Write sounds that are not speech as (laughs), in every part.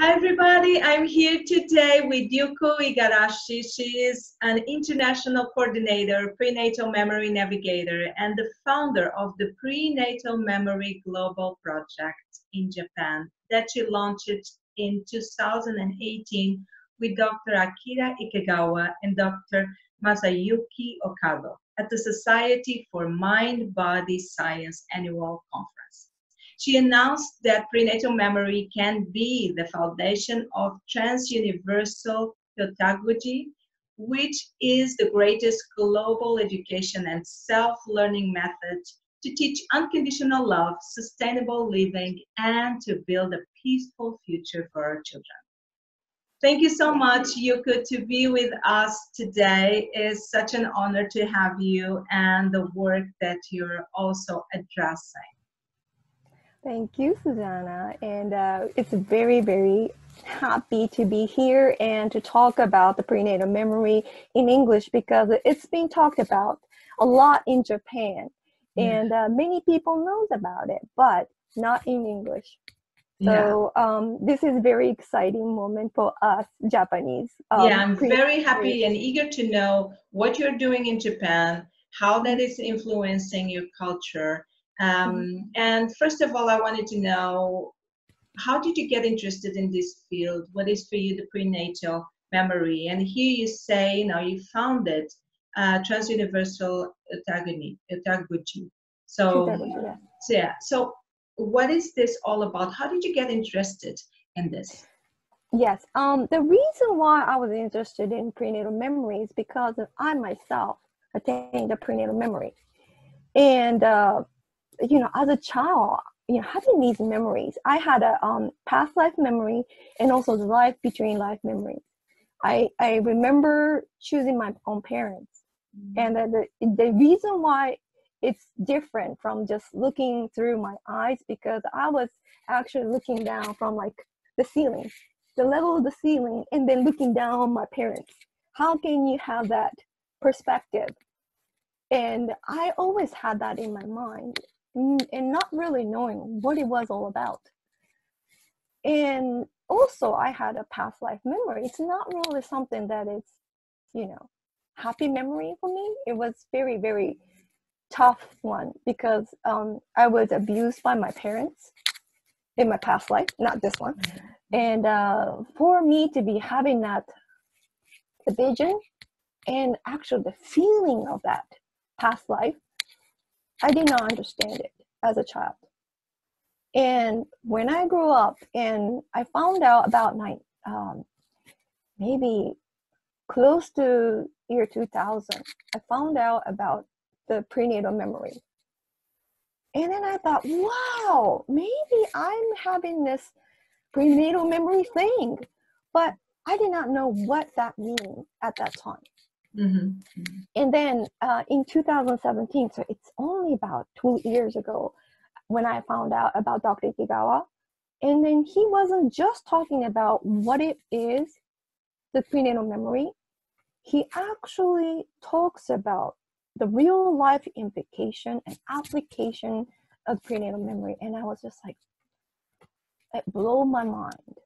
Hi, everybody. I'm here today with Yuko Igarashi. She is an international coordinator, prenatal memory navigator, and the founder of the Prenatal Memory Global Project in Japan that she launched in 2018 with Dr. Akira Ikegawa and Dr. Masayuki Ohkado at the Society for Mind Body Science Annual Conference. She announced that prenatal memory can be the foundation of trans-universal heutagogy, which is the greatest global education and self-learning method to teach unconditional love, sustainable living, and to build a peaceful future for our children. Thank you so much, Yuko, to be with us today. It's such an honor to have you and the work that you're also addressing. Thank you, Susana. And uh, it's very, very happy to be here and to talk about the prenatal memory in English because it's being talked about a lot in Japan. And uh, many people knows about it, but not in English. So yeah. um, this is very exciting moment for us Japanese. Um, yeah, I'm very happy and eager to know what you're doing in Japan, how that is influencing your culture, um, mm-hmm. And first of all, I wanted to know how did you get interested in this field? What is for you the prenatal memory? And here you say, you know, you founded uh, Trans-Universal Heutagogy. So, so, yeah. So, what is this all about? How did you get interested in this? Yes. Um, the reason why I was interested in prenatal memory is because I myself attained a prenatal memory, and uh, you know, as a child, you know, having these memories, I had a um, past life memory and also the life between life memories. I, I remember choosing my own parents. Mm-hmm. And the, the, the reason why it's different from just looking through my eyes because I was actually looking down from like the ceiling, the level of the ceiling, and then looking down on my parents. How can you have that perspective? And I always had that in my mind and not really knowing what it was all about. And also, I had a past life memory. It's not really something that is, you know, happy memory for me. It was very, very tough one because um, I was abused by my parents in my past life, not this one. Mm-hmm. And uh, for me to be having that the vision and actually the feeling of that past life I did not understand it as a child. And when I grew up and I found out about um, maybe close to year 2000, I found out about the prenatal memory. And then I thought, wow, maybe I'm having this prenatal memory thing. But I did not know what that means at that time. Mm-hmm. And then uh, in 2017, so it's only about two years ago, when I found out about Dr. Ikegawa. And then he wasn't just talking about what it is, the prenatal memory. He actually talks about the real life implication and application of prenatal memory. And I was just like, it blew my mind.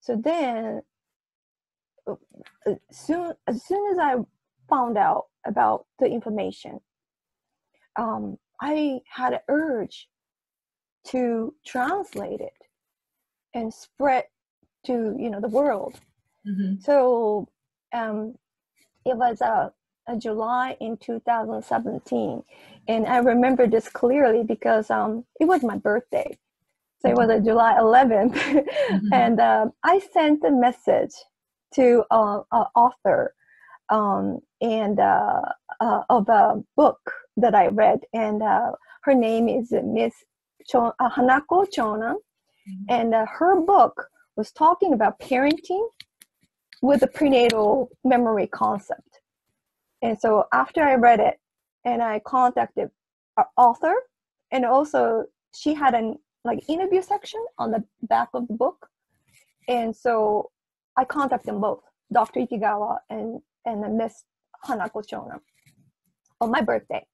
So then soon as soon as I found out about the information, um, I had an urge to translate it and spread to you know the world. Mm-hmm. So um, it was a, a, July in 2017, and I remember this clearly because um, it was my birthday. So it was a July 11th, (laughs) mm-hmm. and uh, I sent a message to uh, an author um, and uh, uh, of a book that I read, and uh, her name is Miss Cho- uh, Hanako Chona, mm-hmm. and uh, her book was talking about parenting with the prenatal memory concept. And so after I read it, and I contacted our author, and also she had an like interview section on the back of the book, and so I contacted them both, Dr. Ikegawa and, and Miss Hanako Chona, on my birthday.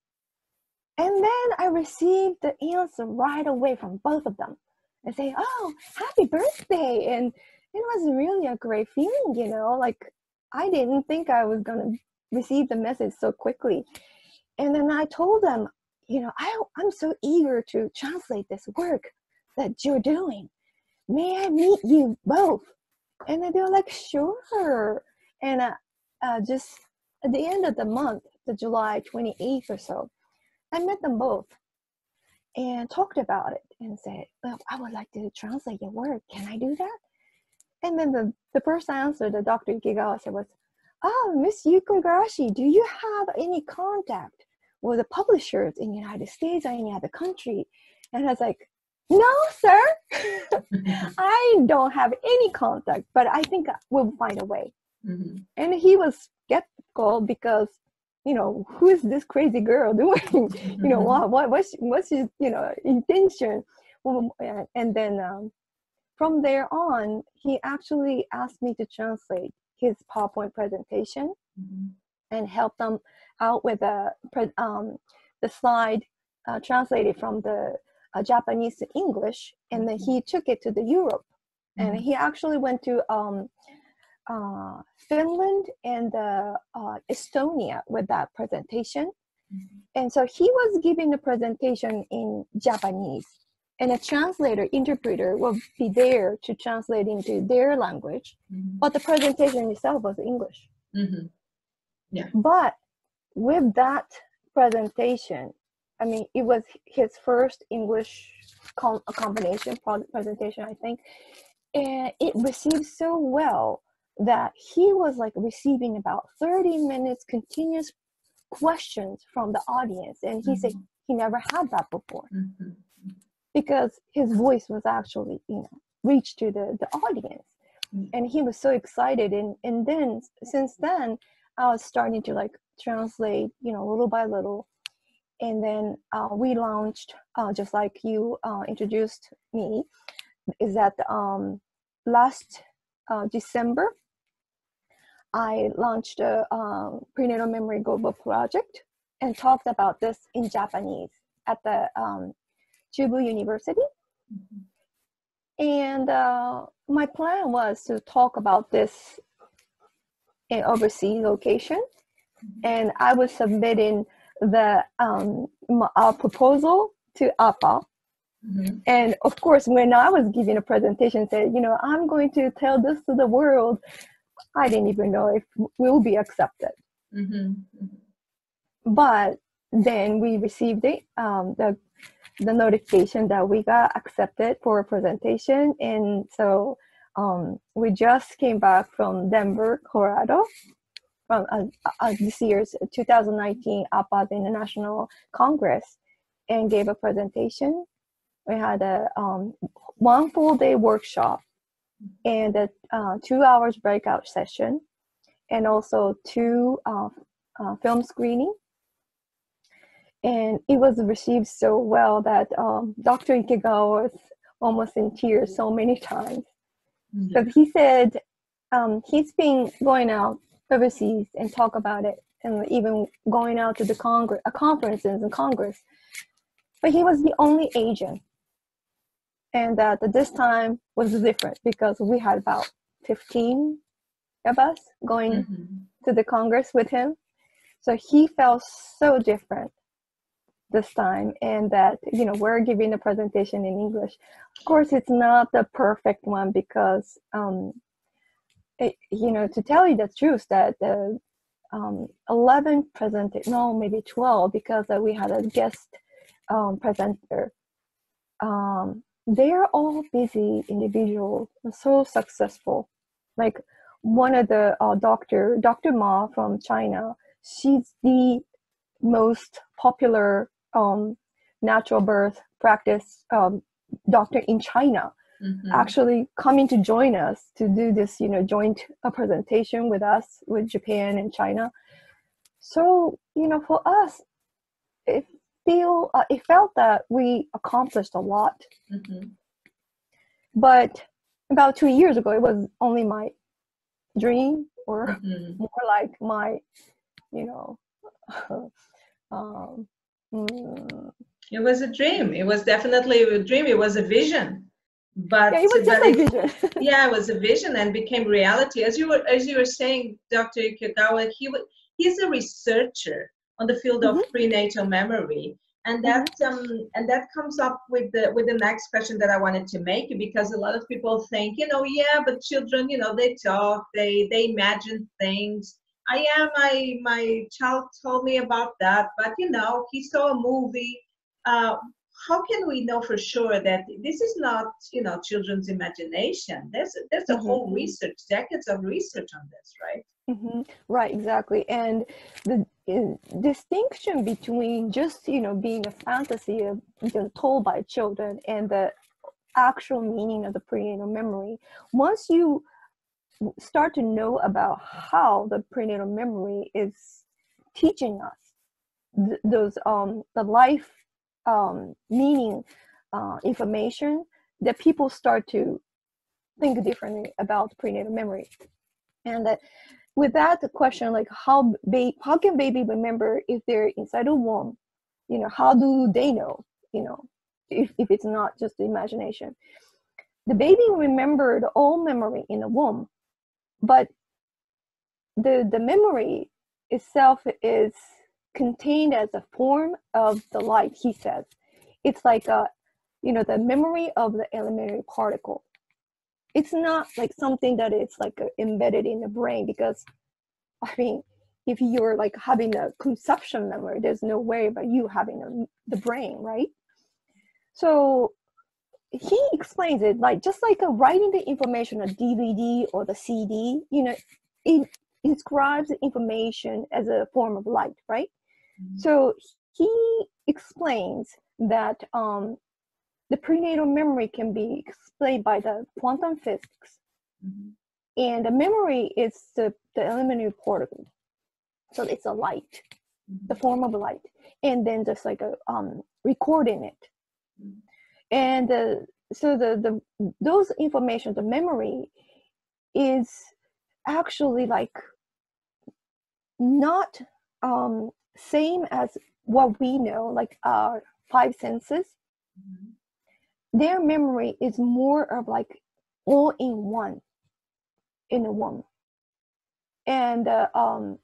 And then I received the answer right away from both of them. and say, "Oh, happy birthday!" And it was really a great feeling, you know. Like I didn't think I was gonna receive the message so quickly, and then I told them, you know, I I'm so eager to translate this work that you're doing. May I meet you both? And they were like, sure. And uh, uh, just at the end of the month, the July 28th or so, I met them both and talked about it and said, well, I would like to translate your work. Can I do that? And then the, the first answer that Dr. Ikegawa said was, oh, Miss Yuko Igarashi, do you have any contact with the publishers in the United States or any other country? And I was like, no, sir. I don't have any contact, but I think we'll find a way. Mm-hmm. And he was skeptical because, you know, who is this crazy girl (laughs) doing? you know, what, what, what's, what's his, you know, intention? And then um, from there on, he actually asked me to translate his PowerPoint presentation mm-hmm. and help them out with a, um, the slide uh, translated from the uh, Japanese to English, and then he took it to the Europe, mm-hmm. and he actually went to um, uh, Finland and uh, Estonia with that presentation. Mm-hmm. And so he was giving the presentation in Japanese, and a translator, interpreter will be there to translate into their language, mm-hmm. but the presentation itself was English. Mm-hmm. Yeah. But with that presentation, I mean, it was his first English com- combination presentation, I think, and it received so well that he was like receiving about 30 minutes continuous questions from the audience and he mm-hmm. said he never had that before mm-hmm. because his voice was actually you know reached to the, the audience mm-hmm. and he was so excited and and then since then i was starting to like translate you know little by little and then uh, we launched uh, just like you uh, introduced me is that um, last uh, december i launched a um, prenatal memory global project and talked about this in japanese at the um, chubu university mm-hmm. and uh, my plan was to talk about this in overseas location mm-hmm. and i was submitting the um, our proposal to APPPAH. Mm-hmm. And of course, when I was giving a presentation, said, you know, I'm going to tell this to the world. I didn't even know if we'll be accepted. Mm-hmm. But then we received the, um, the the notification that we got accepted for a presentation, and so um, we just came back from Denver, Colorado, from uh, uh, this year's 2019 APPPAH International Congress and gave a presentation. We had a um, one full day workshop and a uh, two hours breakout session, and also two uh, uh, film screening. And it was received so well that um, Dr. Ikegawa was almost in tears so many times. Because mm-hmm. he said um, he's been going out overseas and talk about it and even going out to the congress uh, conferences and congress. But he was the only asian. And that this time was different because we had about 15 of us going mm-hmm. to the congress with him. So he felt so different this time and that you know we're giving a presentation in english. Of course it's not the perfect one because um, you know, to tell you the truth, that the um, 11 presented, no, maybe 12, because uh, we had a guest um, presenter. Um, they're all busy individuals, so successful. Like one of the uh, doctor, Dr. Ma from China, she's the most popular um, natural birth practice um, doctor in China mm-hmm. actually coming to join us to do this, you know, joint uh, presentation with us with Japan and China. So, you know, for us, it feel uh, it felt that we accomplished a lot. Mm-hmm. But about two years ago, it was only my dream, or (laughs) mm-hmm. more like my, you know, (laughs) um, mm, it was a dream. It was definitely a dream. It was a vision but yeah, it was just a vision. (laughs) yeah, it was a vision and became reality. As you were as you were saying, Dr. Ikegawa, he he's a researcher on the field of mm-hmm. prenatal memory, and that mm-hmm. um, and that comes up with the with the next question that I wanted to make because a lot of people think, you know, yeah, but children, you know, they talk, they they imagine things. I am my my child told me about that, but you know, he saw a movie. Uh, how can we know for sure that this is not you know children's imagination there's there's a mm-hmm. whole research decades of research on this right mm-hmm. right exactly and the uh, distinction between just you know being a fantasy of, you know, told by children and the actual meaning of the prenatal memory once you start to know about how the prenatal memory is teaching us th- those um the life um, meaning uh, information that people start to think differently about prenatal memory. And that with that question like how ba- how can baby remember if they're inside a womb? You know how do they know you know if, if it's not just the imagination? The baby remembered all memory in the womb but the the memory itself is contained as a form of the light, he says. It's like a, you know, the memory of the elementary particle. It's not like something that is like embedded in the brain because, I mean, if you're like having a conception memory, there's no way about you having a, the brain, right? So he explains it like just like a writing the information on DVD or the CD, you know, it describes the information as a form of light, right? So he explains that um, the prenatal memory can be explained by the quantum physics. Mm-hmm. And the memory is the, the elementary particle. So it's a light, mm-hmm. the form of light. And then just like a um, recording it. Mm-hmm. And uh, so the, the those information, the memory is actually like not um, same as what we know, like our five senses. Mm-hmm. Their memory is more of like all in one, in a one. And uh, um,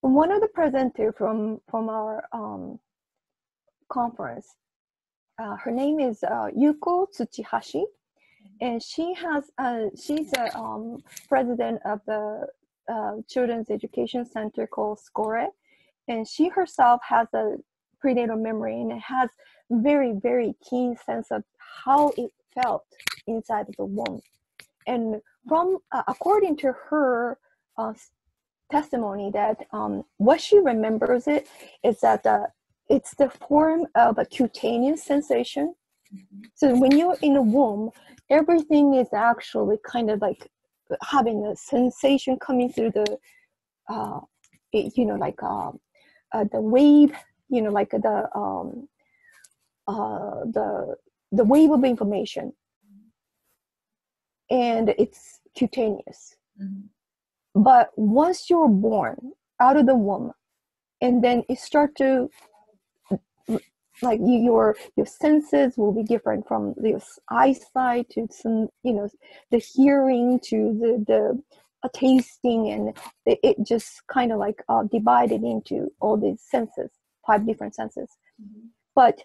one of the presenter from from our um, conference, uh, her name is uh, Yuko Tsuchihashi, and she has uh, she's a um, president of the uh, Children's Education Center called SCORE, and she herself has a prenatal memory and has very very keen sense of how it felt inside the womb and from uh, according to her uh, testimony that um, what she remembers it is that uh, it's the form of a cutaneous sensation mm-hmm. so when you're in a womb everything is actually kind of like having a sensation coming through the uh, it, you know like um, uh, the wave, you know, like the um, uh, the the wave of information, and it's cutaneous. Mm-hmm. But once you're born out of the womb, and then it start to like your your senses will be different from the eyesight to some you know the hearing to the the a tasting and it, it just kind of like uh, divided into all these senses five different senses mm-hmm. but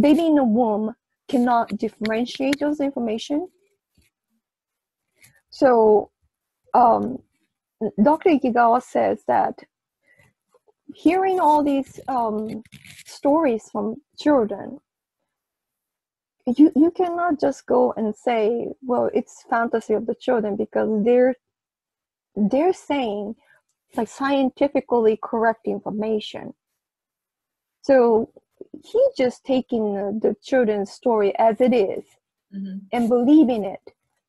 baby in the womb cannot differentiate those information so um, dr ikegawa says that hearing all these um, stories from children you, you cannot just go and say well it's fantasy of the children because they're they're saying like scientifically correct information. So he just taking the, the children's story as it is mm-hmm. and believing it.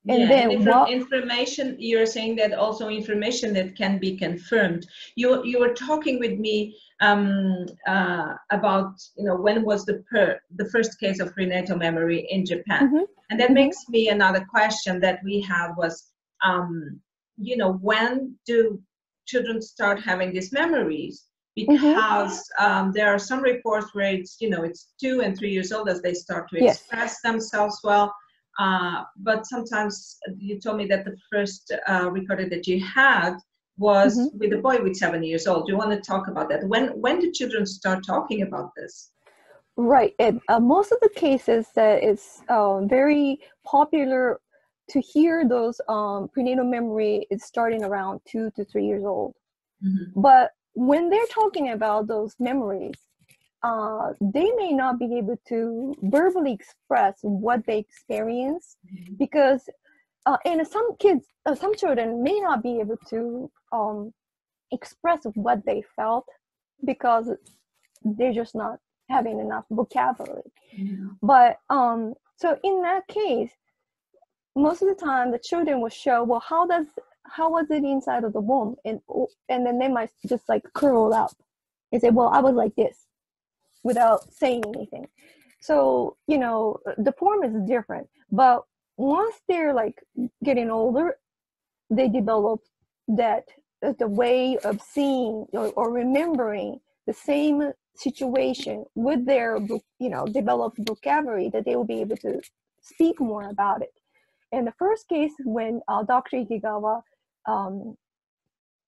And yeah, then and what, information you're saying that also information that can be confirmed. You you were talking with me um, uh, about you know when was the per, the first case of prenatal memory in Japan, mm-hmm. and that mm-hmm. makes me another question that we have was um, you know when do children start having these memories mm-hmm. because mm-hmm. um, there are some reports where it's you know it's two and three years old as they start to yes. express themselves well Uh, but sometimes you told me that the first uh, recording that you had was mm-hmm. with a boy with seven years old. Do you want to talk about that? When when did children start talking about this? Right. And uh, most of the cases that it's uh, very popular to hear those um, prenatal memory is starting around two to three years old. Mm-hmm. But when they're talking about those memories, uh, they may not be able to verbally express what they experience mm-hmm. because uh, and some kids uh, some children may not be able to um, express what they felt because they're just not having enough vocabulary mm-hmm. but um, so in that case most of the time the children will show well how does how was it inside of the womb? And and then they might just like curl up and say well i was like this without saying anything. So you know the form is different but once they're like getting older they develop that uh, the way of seeing or, or remembering the same situation with their you know developed vocabulary that they will be able to speak more about it in the first case, when uh, Dr. Ikegawa um,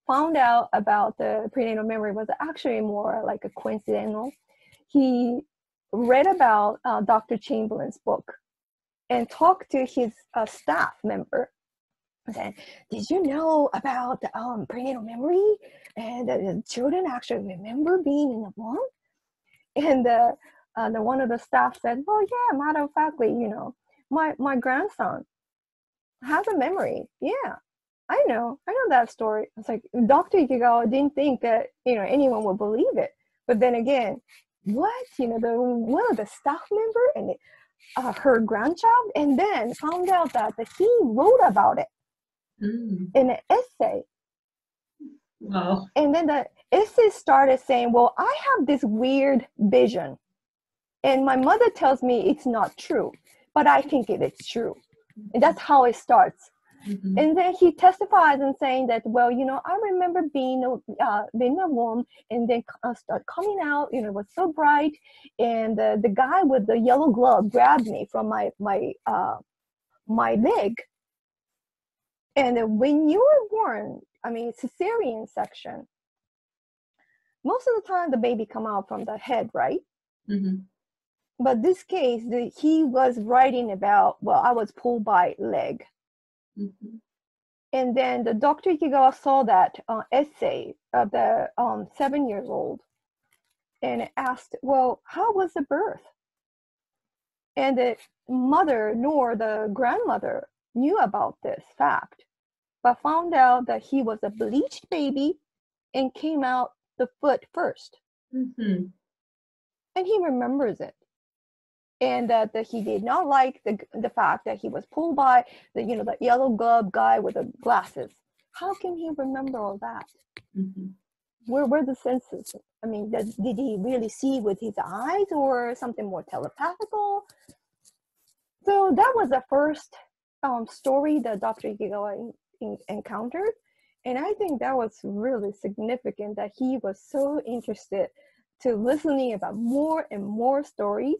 found out about the prenatal memory was actually more like a coincidental. He read about uh, Dr. Chamberlain's book and talked to his uh, staff member said, did you know about um, prenatal memory? And the children actually remember being in the womb? And uh, the one of the staff said, well, yeah, matter of factly, you know, my, my grandson has a memory. Yeah, I know. I know that story. It's like Dr. Ikegawa didn't think that, you know, anyone would believe it. But then again, what? You know, the one of the staff member and uh, her grandchild, and then found out that, that he wrote about it mm. in an essay. Wow. And then the essay started saying, Well, I have this weird vision. And my mother tells me it's not true, but I think it is true. And that's how it starts. Mm-hmm. And then he testifies and saying that, well, you know, I remember being uh, being a womb and then uh, start coming out. You know, it was so bright, and uh, the guy with the yellow glove grabbed me from my my uh, my leg. And when you were born, I mean, cesarean section. Most of the time, the baby come out from the head, right? Mm-hmm but this case the, he was writing about well i was pulled by leg mm-hmm. and then the dr ikegawa saw that uh, essay of the um, seven years old and asked well how was the birth and the mother nor the grandmother knew about this fact but found out that he was a breech baby and came out the foot 1st mm-hmm. and he remembers it and that, that he did not like the, the fact that he was pulled by the you know the yellow glove guy with the glasses. How can he remember all that? Mm-hmm. where were the senses i mean did, did he really see with his eyes or something more telepathical? So that was the first um, story that dr ikegawa in, in, encountered and i think that was really significant that he was so interested to listening about more and more stories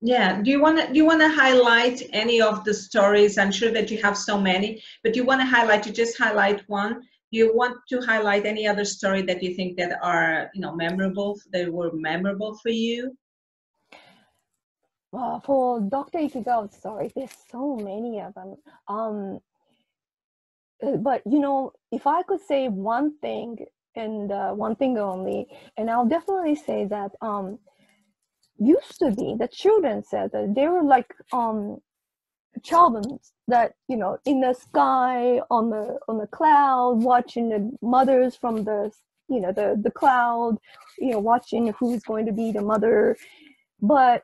yeah. Do you want to do you want to highlight any of the stories? I'm sure that you have so many, but you want to highlight? You just highlight one. You want to highlight any other story that you think that are you know memorable? That were memorable for you? Well, for Dr. Ikegawa's story, there's so many of them. Um, uh, but you know, if I could say one thing and uh, one thing only, and I'll definitely say that um, used to be the children said that they were like um children that you know in the sky on the on the cloud watching the mothers from the you know the the cloud you know watching who's going to be the mother. But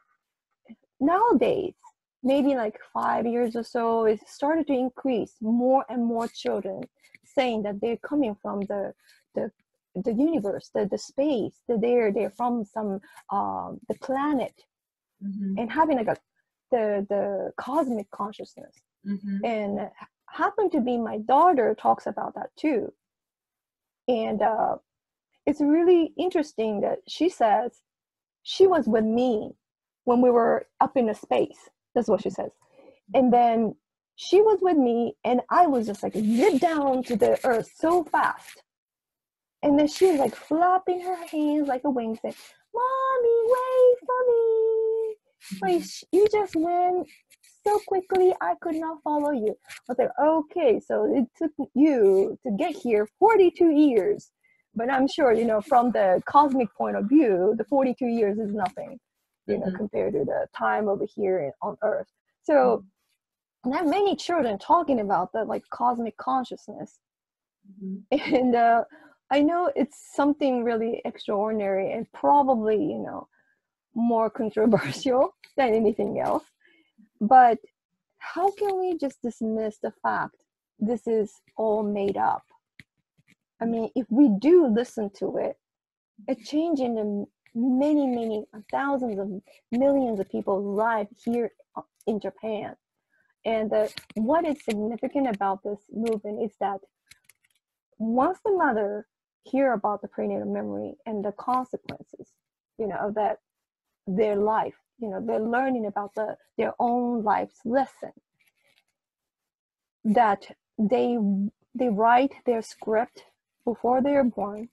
nowadays maybe like five years or so it started to increase more and more children saying that they're coming from the the the universe, the, the space, that they're they're from some um, the planet, mm-hmm. and having like a the the cosmic consciousness. Mm-hmm. And happened to be my daughter talks about that too, and uh, it's really interesting that she says she was with me when we were up in the space. That's what she says, and then she was with me and i was just like zip down to the earth so fast and then she was like flapping her hands like a wing saying mommy wait for me. Like you just went so quickly i could not follow you. I was like okay so it took you to get here 42 years. But i'm sure you know from the cosmic point of view the 42 years is nothing you know mm-hmm. compared to the time over here on earth. So mm-hmm. are many children talking about the like cosmic consciousness. Mm-hmm. (laughs) and uh, i know it's something really extraordinary and probably you know more (laughs) controversial than anything else but how can we just dismiss the fact this is all made up? I mean if we do listen to it a change in the many many thousands of millions of people's lives here in japan and uh, what is significant about this movement is that once the mother hear about the prenatal memory and the consequences, you know, of that their life, you know, they're learning about the their own life's lesson. That they they write their script before they are born.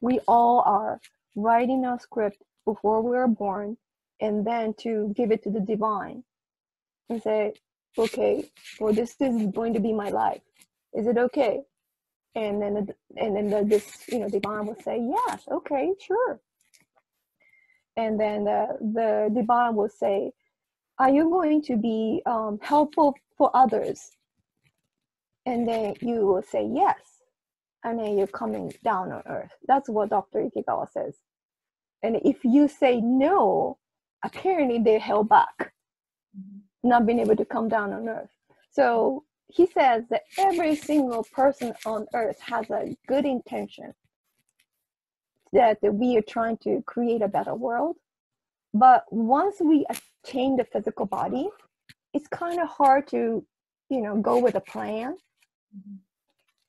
We all are writing our script before we are born, and then to give it to the divine and say, okay, well, this is going to be my life. Is it okay? And then, and then the, this, you know, divine will say, yes, okay, sure. And then the, the divine will say, are you going to be um, helpful for others? And then you will say yes. And then you're coming down on earth. That's what Dr. Ikegawa says. And if you say no, apparently they're held back not being able to come down on earth. So he says that every single person on earth has a good intention that we are trying to create a better world. But once we attain the physical body, it's kind of hard to, you know, go with a plan. Mm-hmm.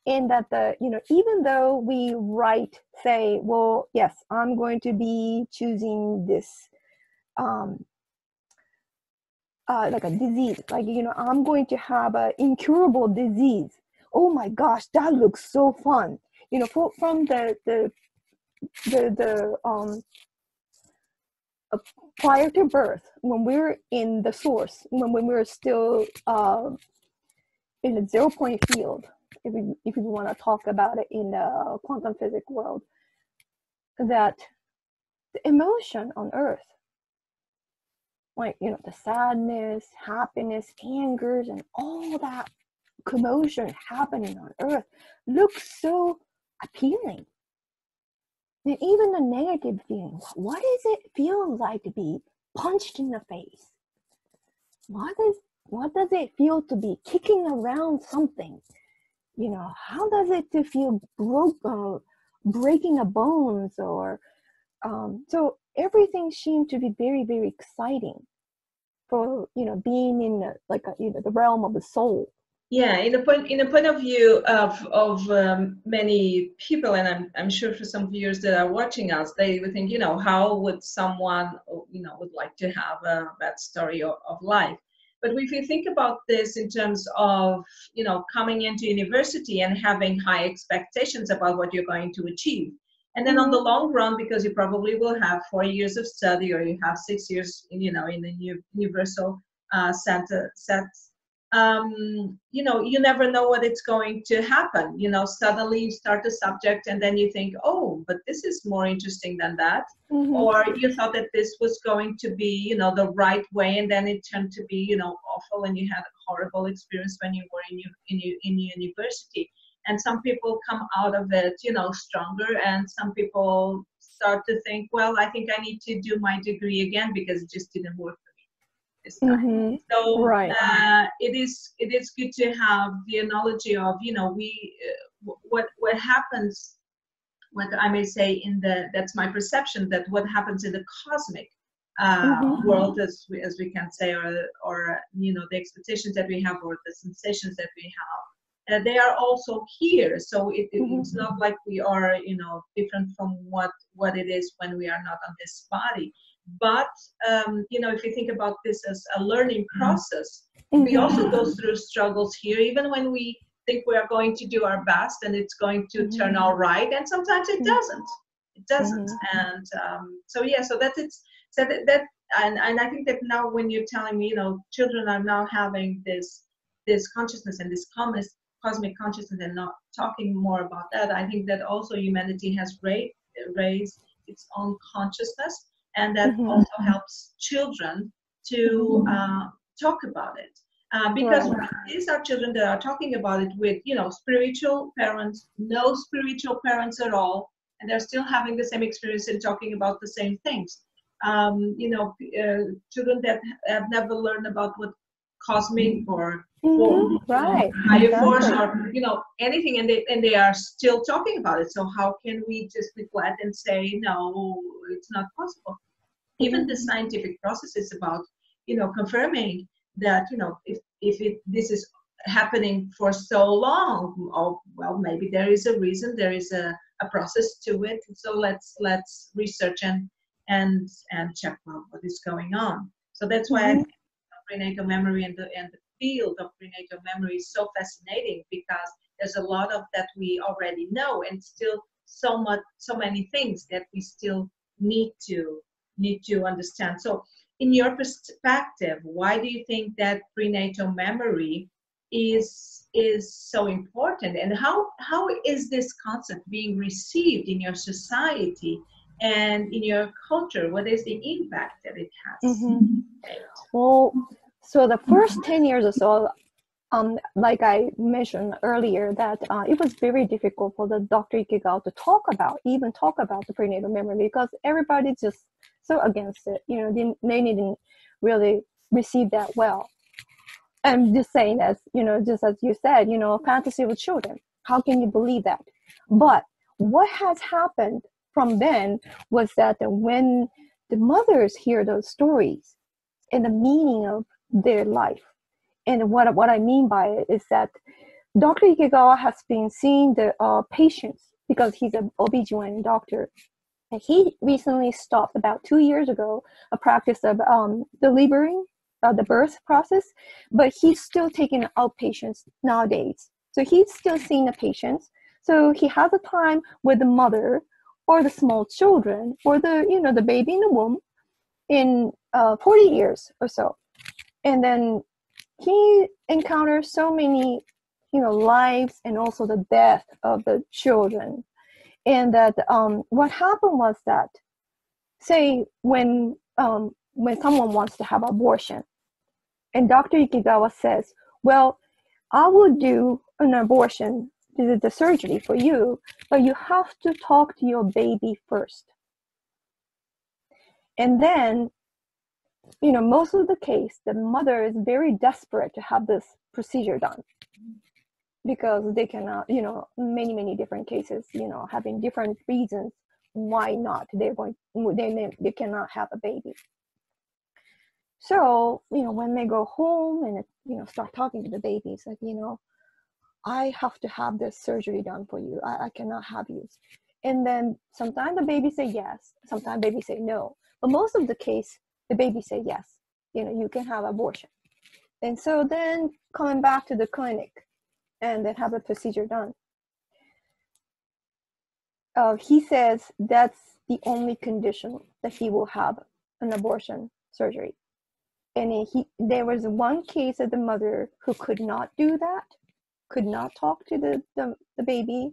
And that the, you know, even though we write, say, well, yes, I'm going to be choosing this um, uh, like a disease. Like you know i'm going to have an incurable disease. Oh my gosh that looks so fun. You know for, from the the the, the um uh, prior to birth when we're in the source when, when we're still uh, in the zero point field if we if we want to talk about it in the quantum physics world that the emotion on earth like you know the sadness happiness angers and all that commotion happening on earth looks so appealing. And even the negative feelings what does it feel like to be punched in the face? What is what does it feel to be kicking around something? You know how does it to feel broke uh, breaking the bones or um, so everything seemed to be very very exciting for you know being in like a, you know the realm of the soul. Yeah in a point in a point of view of of um, many people and I'm, I'm sure for some viewers that are watching us they would think you know how would someone you know would like to have a bad story of, of life? But if you think about this in terms of you know coming into university and having high expectations about what you're going to achieve and then on the mm-hmm. long run because you probably will have four years of study or you have six years you know in the new universal uh, center sets um, you know you never know what it's going to happen you know suddenly you start a subject and then you think oh but this is more interesting than that mm-hmm. or you thought that this was going to be you know the right way and then it turned to be you know awful and you had a horrible experience when you were in, in, in university and some people come out of it you know stronger and some people start to think well i think i need to do my degree again because it just didn't work for me this time mm-hmm. so right. uh, it is it is good to have the analogy of you know we uh, what what happens what i may say in the that's my perception that what happens in the cosmic uh, mm-hmm. world as we, as we can say or or you know the expectations that we have or the sensations that we have uh, they are also here so it, mm-hmm. it's not like we are you know different from what what it is when we are not on this body but um, you know if you think about this as a learning process mm-hmm. we also go through struggles here even when we think we are going to do our best and it's going to mm-hmm. turn all right and sometimes it doesn't it doesn't mm-hmm. and um, so yeah so that it's so that, that and, and i think that now when you're telling me you know children are now having this this consciousness and this calmness cosmic consciousness and not talking more about that. I think that also humanity has raised, raised its own consciousness and that mm-hmm. also helps children to uh, talk about it. Uh, because right. these are children that are talking about it with you know spiritual parents no spiritual parents at all and they're still having the same experience and talking about the same things. Um, you know uh, children that have never learned about what cosmic or, mm-hmm. right. higher exactly. force or you know anything and they and they are still talking about it so how can we just be neglect and say no it's not possible even the scientific process is about you know confirming that you know if if it this is happening for so long oh well maybe there is a reason there is a, a process to it so let's let's research and and and check what is going on so that's why mm-hmm. prenatal memory and the and the field of prenatal memory is so fascinating because there's a lot of that we already know and still so much so many things that we still need to need to understand. So, in your perspective, why do you think that prenatal memory is is so important, and how how is this concept being received in your society and in your culture? What is the impact that it has? Mm-hmm. Well, so the first ten years or so, um, like I mentioned earlier, that uh, it was very difficult for the Dr. Ikegawa to talk about, even talk about the prenatal memory because everybody just so against it. You know, they, they didn't really receive that well. I'm just saying as, you know, just as you said, you know, fantasy with children. How can you believe that? But what has happened from then was that when the mothers hear those stories and the meaning of their life, and what, what I mean by it is that Dr. Ikegawa has been seeing the uh, patients because he's an OBGYN doctor And he recently stopped about two years ago a practice of um, delivering uh, the birth process, but he's still taking outpatients nowadays. So he's still seeing the patients. So he has a time with the mother or the small children or the you know the baby in the womb in uh, 40 years or so, and then he encounters so many you know lives and also the death of the children. And that um, what happened was that say when um, when someone wants to have abortion and dr ikegawa says well i will do an abortion do the surgery for you but you have to talk to your baby first. And then you know most of the case the mother is very desperate to have this procedure done. Because they cannot you know many many different cases you know having different reasons why not they're going they, they cannot have a baby. So you know when they go home and you know start talking to the babies like you know i have to have this surgery done for you. I, I cannot have you. And then sometimes the baby say yes sometimes baby say no. But most of the case the baby say yes you know you can have abortion and so then coming back to the clinic and then have a procedure done. Uh, he says that's the only condition that he will have an abortion surgery. And he, there was one case of the mother who could not do that, could not talk to the, the, the baby,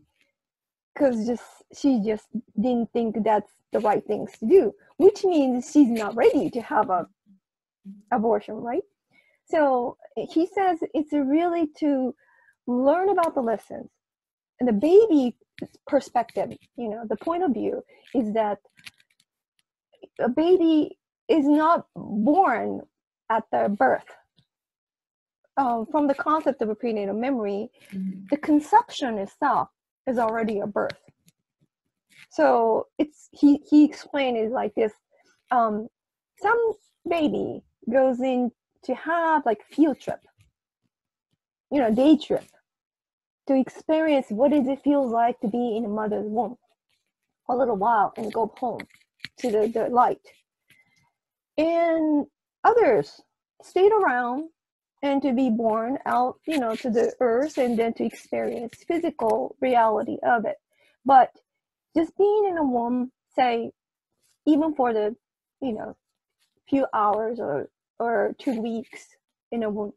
because just she just didn't think that's the right things to do, which means she's not ready to have a abortion, right? So he says it's really to learn about the lessons and the baby perspective you know the point of view is that a baby is not born at the birth um, from the concept of a prenatal memory mm-hmm. the conception itself is already a birth. So it's he he explained it like this um, some baby goes in to have like field trip you know day trip to experience what does it feel like to be in a mother's womb a little while and go home to the, the light. And others stayed around and to be born out, you know, to the earth and then to experience physical reality of it. But just being in a womb, say, even for the, you know, few hours or or two weeks in a womb,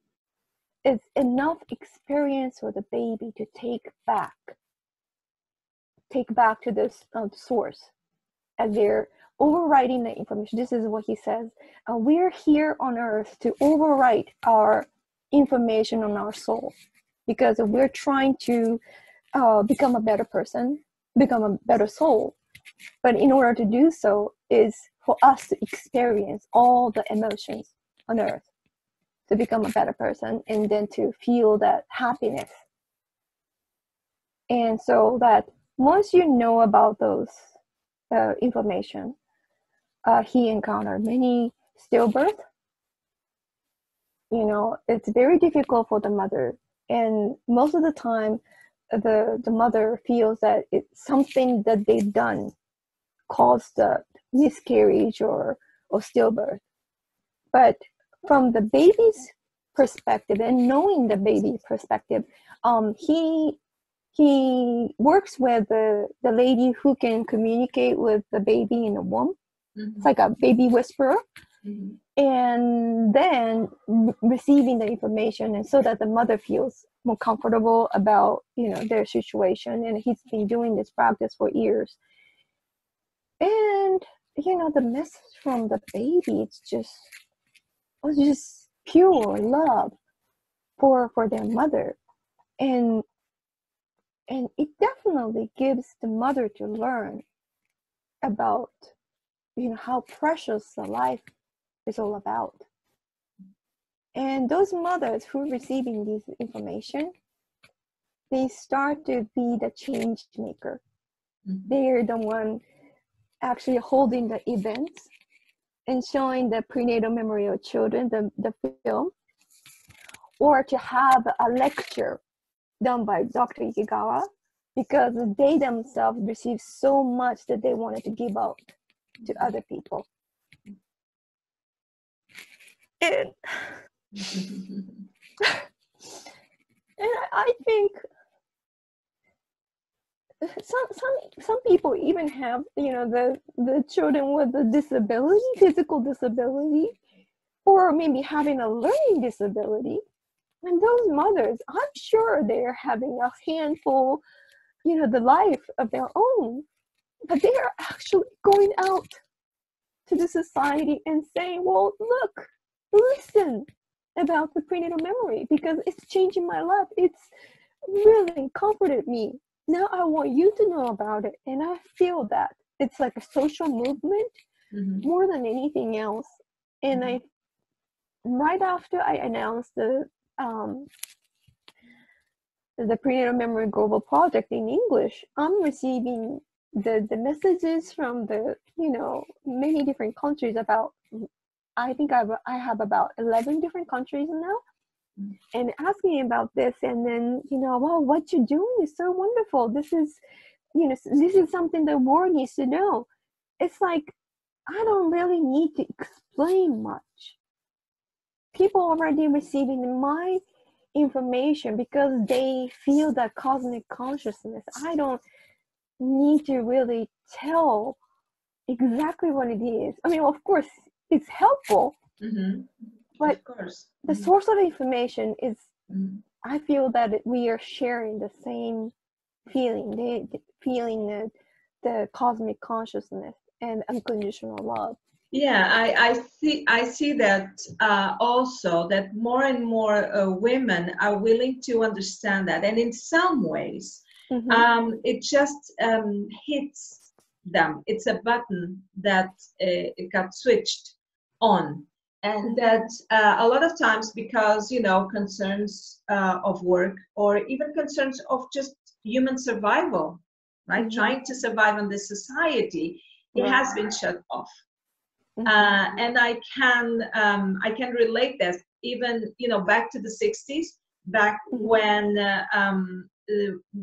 is enough experience for the baby to take back, take back to this uh, source, as they're overwriting the information. This is what he says. Uh, we're here on earth to overwrite our information on our soul because we're trying to uh, become a better person, become a better soul. But in order to do so, is for us to experience all the emotions on earth to become a better person and then to feel that happiness. And so that once you know about those uh, information, uh, he encountered many stillbirth you know it's very difficult for the mother. And most of the time the the mother feels that it's something that they've done caused the miscarriage or or stillbirth. But from the baby's perspective and knowing the baby's perspective um, he he works with the, the lady who can communicate with the baby in the womb. Mm-hmm. it's like a baby whisperer mm-hmm and then receiving the information and so that the mother feels more comfortable about you know their situation. And he's been doing this practice for years. And you know the message from the baby it's just was just pure love for for their mother. And and it definitely gives the mother to learn about you know how precious the life is all about. And those mothers who are receiving this information, they start to be the change maker. Mm-hmm. They're the one actually holding the events and showing the prenatal memory of children, the, the film, or to have a lecture done by Dr. Ikegawa because they themselves received so much that they wanted to give out to other people and (laughs) and I think some some some people even have you know the the children with the disability, physical disability, or maybe having a learning disability. And those mothers, I'm sure they're having a handful, you know, the life of their own, but they are actually going out to the society and saying, "Well, look, listen about the prenatal memory because it's changing my life. It's really comforted me. Now I want you to know about it. And I feel that it's like a social movement mm-hmm. more than anything else. And mm-hmm. I, right after I announced the, um, the prenatal memory global project in English, I'm receiving the, the messages from the, you know, many different countries about I think I've, I have about 11 different countries now. Mm. and ask me about this and then you know well what you're doing is so wonderful. This is you know this is something the world needs to know. It's like i don't really need to explain much. People already receiving my information because they feel that cosmic consciousness. I don't need to really tell exactly what it is. I mean of course it's helpful mm-hmm. but the mm-hmm. source of information is mm-hmm. i feel that we are sharing the same feeling the, the feeling the, the cosmic consciousness and unconditional love yeah I, I see i see that uh, also that more and more uh, women are willing to understand that and in some ways mm-hmm. um, it just um, hits them. It's a button that uh, got switched on. And that uh, a lot of times, because you know concerns uh, of work or even concerns of just human survival, right? Mm-hmm. Trying to survive in this society, it has been shut off. Mm-hmm. Uh, and I can um, I can relate this even you know back to the 60s, back mm-hmm. when uh, um,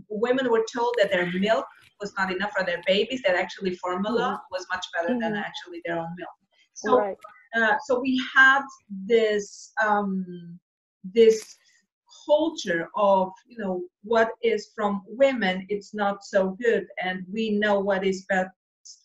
women were told that their milk was not enough for their babies that actually formula mm-hmm. was much better mm-hmm. than actually their own milk so right. Uh, so we had this um, this culture of you know what is from women it's not so good and we know what is best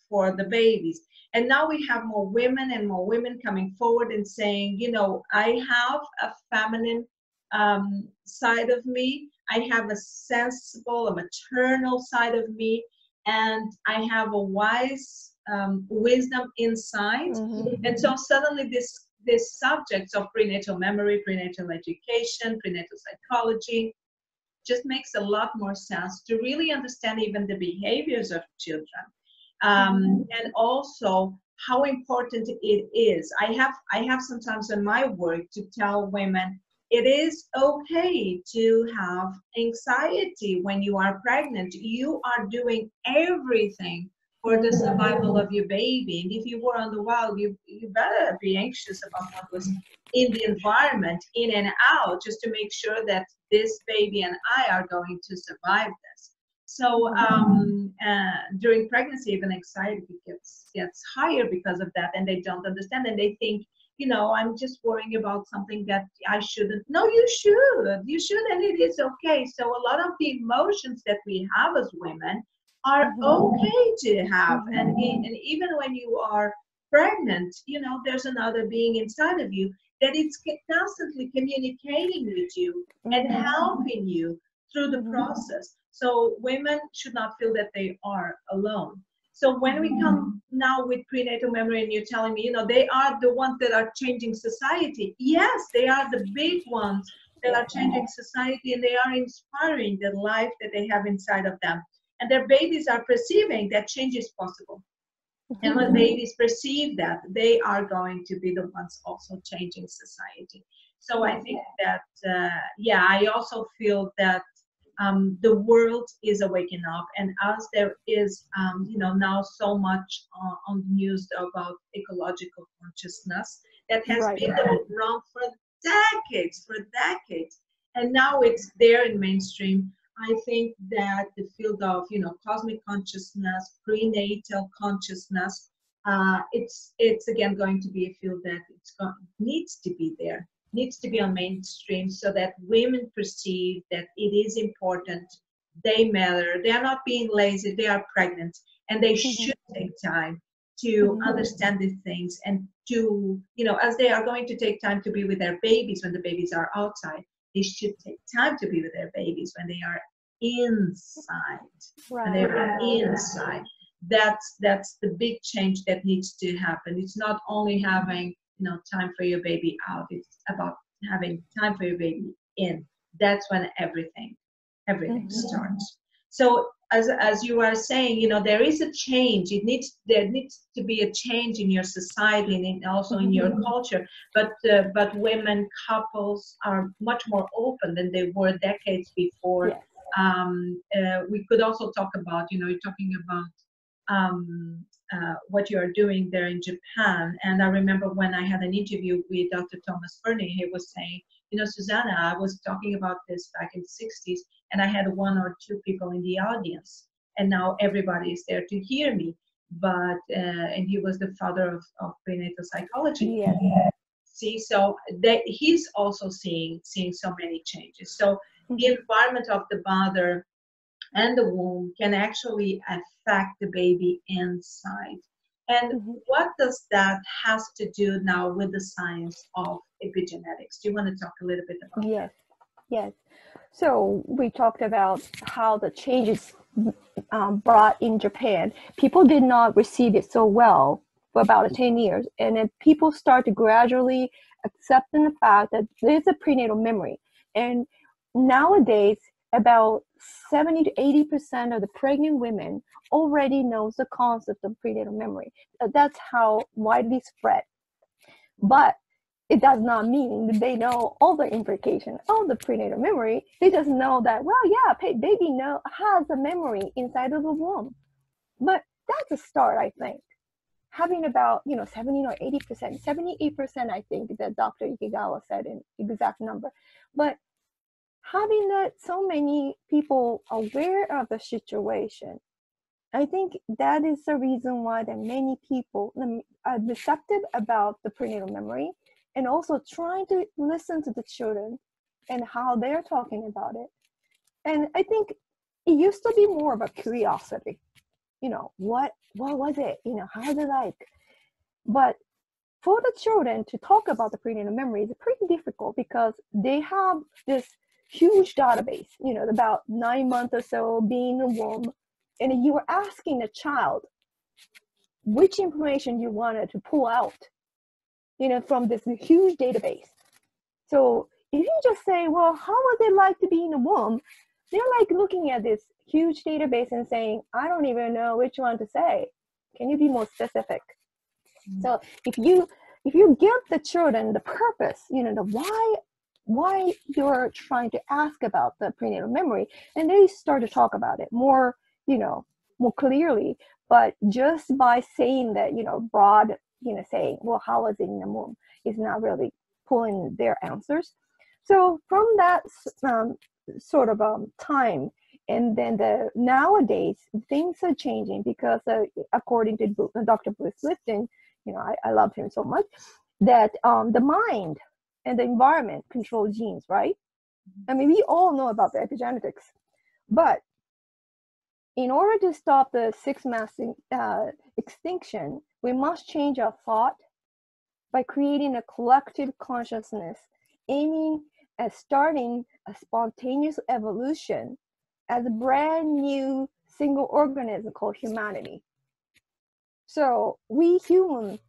for the babies. And now we have more women and more women coming forward and saying you know i have a feminine um, side of me. I have a sensible a maternal side of me and i have a wise um, wisdom inside mm-hmm. and so suddenly this this subjects of prenatal memory, prenatal education, prenatal psychology just makes a lot more sense to really understand even the behaviors of children um, mm-hmm. and also how important it is. I have I have sometimes in my work to tell women it is okay to have anxiety when you are pregnant. You are doing everything for the survival of your baby. And if you were on the wild, you you better be anxious about what was in the environment, in and out, just to make sure that this baby and I are going to survive this. So um, uh, during pregnancy, even anxiety gets gets higher because of that, and they don't understand, and they think, you know, I'm just worrying about something that I shouldn't. No, you should. You should, and it is okay. So a lot of the emotions that we have as women are mm-hmm. okay to have. And, and even when you are pregnant you know there's another being inside of you that it's constantly communicating with you and mm-hmm. helping you through the process. So women should not feel that they are alone. So when we come now with prenatal memory and you're telling me you know they are the ones that are changing society. Yes they are the big ones that are changing society and they are inspiring the life that they have inside of them and their babies are perceiving that change is possible. Mm-hmm. And when babies perceive that, they are going to be the ones also changing society. So I think that, uh, yeah, I also feel that um, the world is awakening up, and as there is, um, you know, now so much uh, on the news about ecological consciousness that has right. been around for decades, for decades, and now it's there in mainstream. I think that the field of you know cosmic consciousness, prenatal consciousness, uh, it's it's again going to be a field that it's going, needs to be there, needs to be on mainstream, so that women perceive that it is important. They matter. They are not being lazy. They are pregnant, and they mm-hmm. should take time to mm-hmm. understand these things and to you know as they are going to take time to be with their babies when the babies are outside they should take time to be with their babies when they are inside. Right. When they are inside. That's that's the big change that needs to happen. It's not only having you know time for your baby out. It's about having time for your baby in. That's when everything everything mm-hmm. starts. So as as you are saying, you know, there is a change. It needs there needs to be a change in your society and also in your mm-hmm. culture. But uh, but women couples are much more open than they were decades before. Yes. Um, uh, we could also talk about, you know, you're talking about um, uh, what you are doing there in Japan. And I remember when I had an interview with Dr. Thomas Verny, he was saying, you know, Susana, I was talking about this back in the 60s, and I had one or two people in the audience, and now everybody is there to hear me. But uh, and he was the father of, of prenatal psychology. Yeah. See, so that he's also seeing seeing so many changes. So the mm-hmm. environment of the mother and the womb can actually affect the baby inside. And mm-hmm. what does that has to do now with the science of epigenetics? Do you want to talk a little bit about yes. Yes. So we talked about how the changes um, brought in Japan. People did not receive it so well for about 10 years. And then people start to gradually accepting the fact that there's a prenatal memory. And nowadays, about 70 to 80% of the pregnant women already knows the concept of prenatal memory. That's how widely spread. But it does not mean that they know all the implications of the prenatal memory. They just know that, well, yeah, baby know, has a memory inside of the womb. But that's a start, I think. Having about, you know, 70 or 80%, 78%, I think that Dr. Ikegawa said an exact number. But having that so many people aware of the situation I think that is the reason why that many people are receptive uh, about the prenatal memory and also trying to listen to the children and how they're talking about it. And I think it used to be more of a curiosity. You know, what what was it? You know, how's it like? But for the children to talk about the prenatal memory is pretty difficult because they have this huge database, you know, about nine months or so being in a womb, and you were asking the child which information you wanted to pull out, you know, from this huge database. So if you just say, well, how was it like to be in a womb? They're like looking at this huge database and saying, I don't even know which one to say. Can you be more specific? Mm-hmm. So if you if you give the children the purpose, you know, the why why you're trying to ask about the prenatal memory, and they start to talk about it more, you know, more clearly. But just by saying that, you know, broad, you know, saying, well, how was it in the womb, is not really pulling their answers. So from that um, sort of um, time, and then the nowadays things are changing because uh, according to Dr. Bruce Lipton, you know, I, I love him so much, that um, the mind and the environment control genes, right? I mean, we all know about the epigenetics, but in order to stop the sixth mass uh, extinction, we must change our thought by creating a collective consciousness aiming at starting a spontaneous evolution as a brand new single organism called humanity. So we humans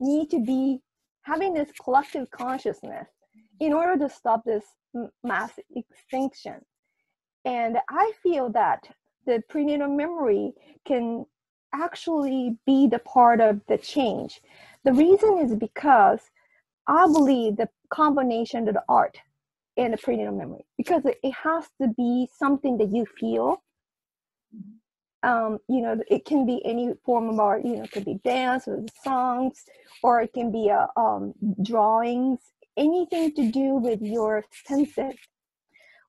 need to be having this collective consciousness in order to stop this mass extinction. And I feel that the prenatal memory can actually be the part of the change. The reason is because I believe the combination of the art and the prenatal memory, because it has to be something that you feel um, you know, it can be any form of art. You know, it could be dance or songs, or it can be a, uh, um, drawings, anything to do with your senses.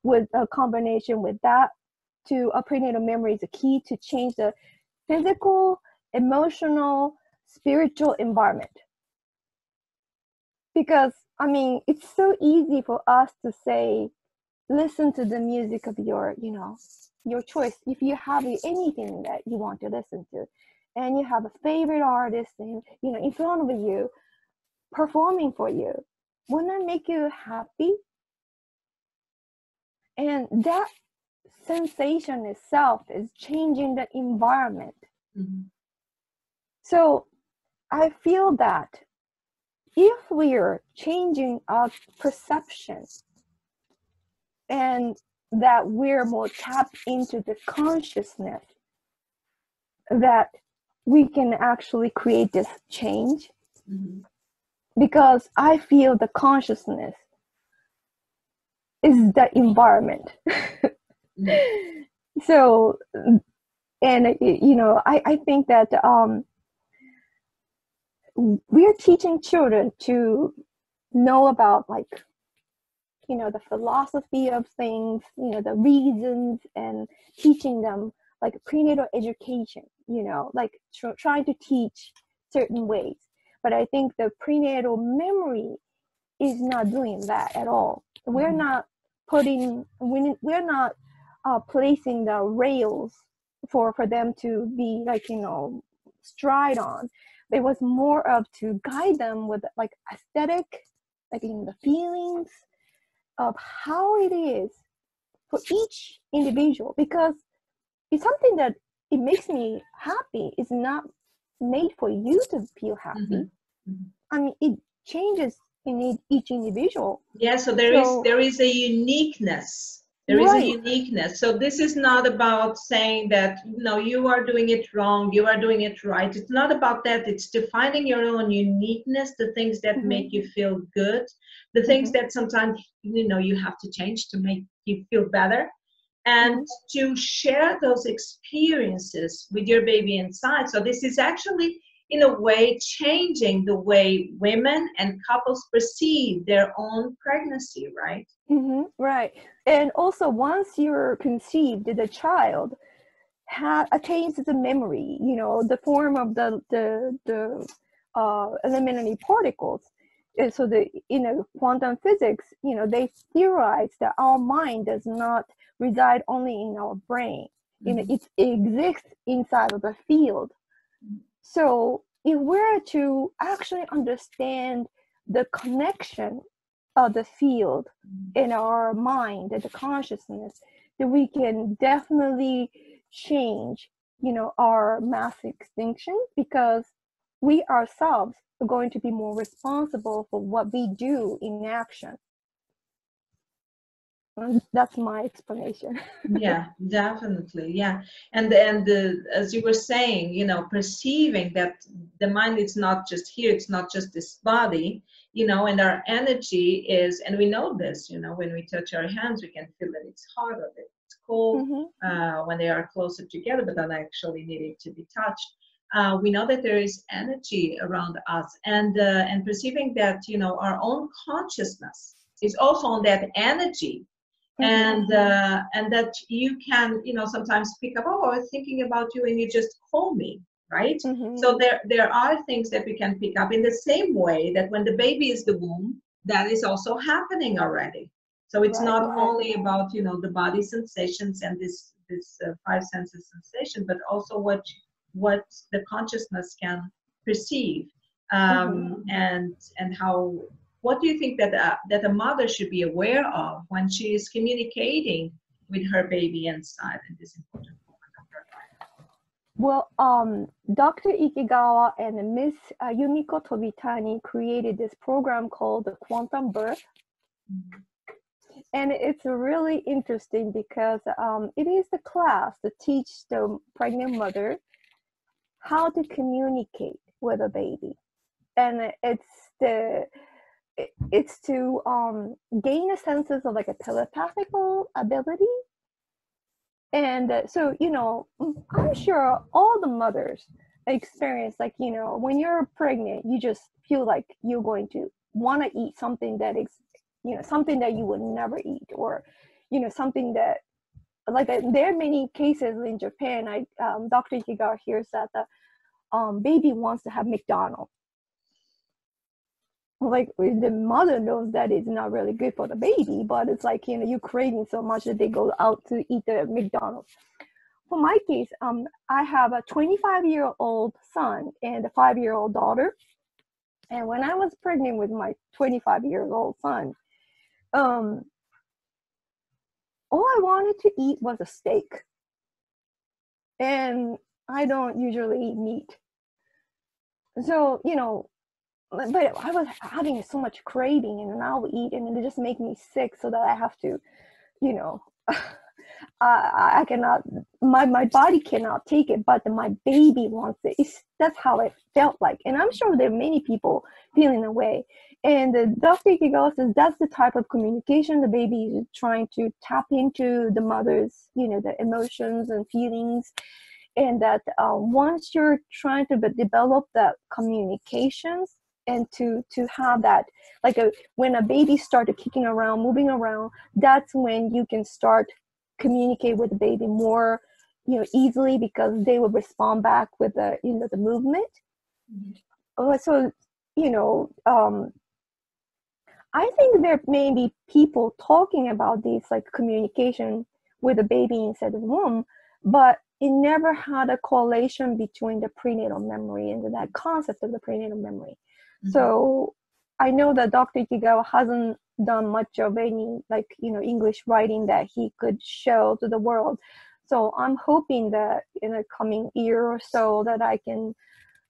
With a combination with that to a prenatal memory is a key to change the physical, emotional, spiritual environment. Because I mean, it's so easy for us to say, listen to the music of your, you know, your choice if you have anything that you want to listen to and you have a favorite artist and you know in front of you performing for you wouldn't that make you happy and that sensation itself is changing the environment mm-hmm. so i feel that if we are changing our perception and that we're more tapped into the consciousness that we can actually create this change mm-hmm. because i feel the consciousness is the environment. (laughs) (laughs) so and you know i, I think that um, we're teaching children to know about like you know the philosophy of things you know the reasons and teaching them like prenatal education you know like tr- trying to teach certain ways but i think the prenatal memory is not doing that at all we're mm-hmm. not putting we're not uh, placing the rails for for them to be like you know stride on. It was more of to guide them with like aesthetic like in the feelings of how it is for each individual. Because it's something that it makes me happy. It's not made for you to feel happy. Mm-hmm. Mm-hmm. i mean it changes in each individual. Yeah so there so, is there is a uniqueness there right. is a uniqueness so this is not about saying that no you are doing it wrong you are doing it right it's not about that it's defining your own uniqueness the things that mm-hmm. make you feel good the things mm-hmm. that sometimes you know you have to change to make you feel better and mm-hmm. to share those experiences with your baby inside so this is actually in a way changing the way women and couples perceive their own pregnancy right mm-hmm, right and also once you're conceived the child ha- attains the memory, you know, the form of the the the uh, elementary particles. And so the you know quantum physics, you know, they theorize that our mind does not reside only in our brain. You know, mm-hmm. it, it exists inside of the field. So if we're to actually understand the connection of the field in our mind and the consciousness, then we can definitely change, you know, our mass extinction because we ourselves are going to be more responsible for what we do in action. That's my explanation. (laughs) yeah, definitely. Yeah, and and the, as you were saying, you know, perceiving that the mind is not just here; it's not just this body, you know, and our energy is, and we know this, you know, when we touch our hands, we can feel that it's hot or it's cold mm-hmm. uh, when they are closer together, but not actually needing to be touched uh, we know that there is energy around us and uh, and perceiving that you know our own consciousness is also on that energy. And uh, and that you can you know sometimes pick up oh i was thinking about you and you just call me right mm-hmm. so there there are things that we can pick up in the same way that when the baby is the womb that is also happening already so it's right, not right. only about you know the body sensations and this this uh, five senses sensation but also what what the consciousness can perceive um, mm-hmm. and and how what do you think that a, that a mother should be aware of when she is communicating with her baby inside in this important moment? Of her life well um, dr ikegawa and miss uh, yumiko tobitani created this program called the quantum birth. Mm-hmm. and it's really interesting because um, it is the class to teach the pregnant mother how to communicate with a baby. And it's the it's to um, gain a sense of like a telepathical ability and uh, so you know i'm sure all the mothers experience like you know when you're pregnant you just feel like you're going to want to eat something that is you know something that you would never eat or you know something that like uh, there are many cases in Japan. I um, Dr. Ikegawa hears that the um, baby wants to have McDonald's. Like the mother knows that it's not really good for the baby, but it's like you know you're craving so much that they go out to eat the McDonald's. For my case, um, I have a 25 year old son and a five year old daughter. And when I was pregnant with my 25 year old son, um, all I wanted to eat was a steak. And I don't usually eat meat. So, you know, but I was having so much craving and I'll eat and it just make me sick so that I have to, you know, (laughs) I, I cannot, my, my body cannot take it, but my baby wants it. It's, that's how it felt like. And I'm sure there are many people feeling the way. And the Dr. Ikegawa says that's the type of communication the baby is trying to tap into the mother's, you know, the emotions and feelings. And that uh, once you're trying to develop that communications and to to have that like a when a baby started kicking around moving around that's when you can start communicate with the baby more you know easily because they will respond back with the you know the movement mm-hmm. so you know um I think there may be people talking about these like communication with the baby inside the womb, but it never had a correlation between the prenatal memory and that concept of the prenatal memory. Mm-hmm. So I know that Dr. Ikegawa hasn't done much of any like you know English writing that he could show to the world. So I'm hoping that in the coming year or so that I can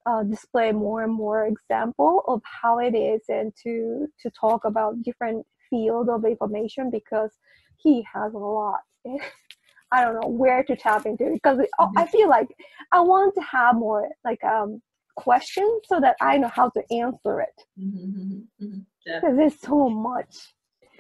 uh, display more and more example of how it is and to to talk about different field of information because he has a lot (laughs) i don't know where to tap into because i mm-hmm. feel like i want to have more like um questions so that i know how to answer it. Because mm-hmm, mm-hmm, there's so much.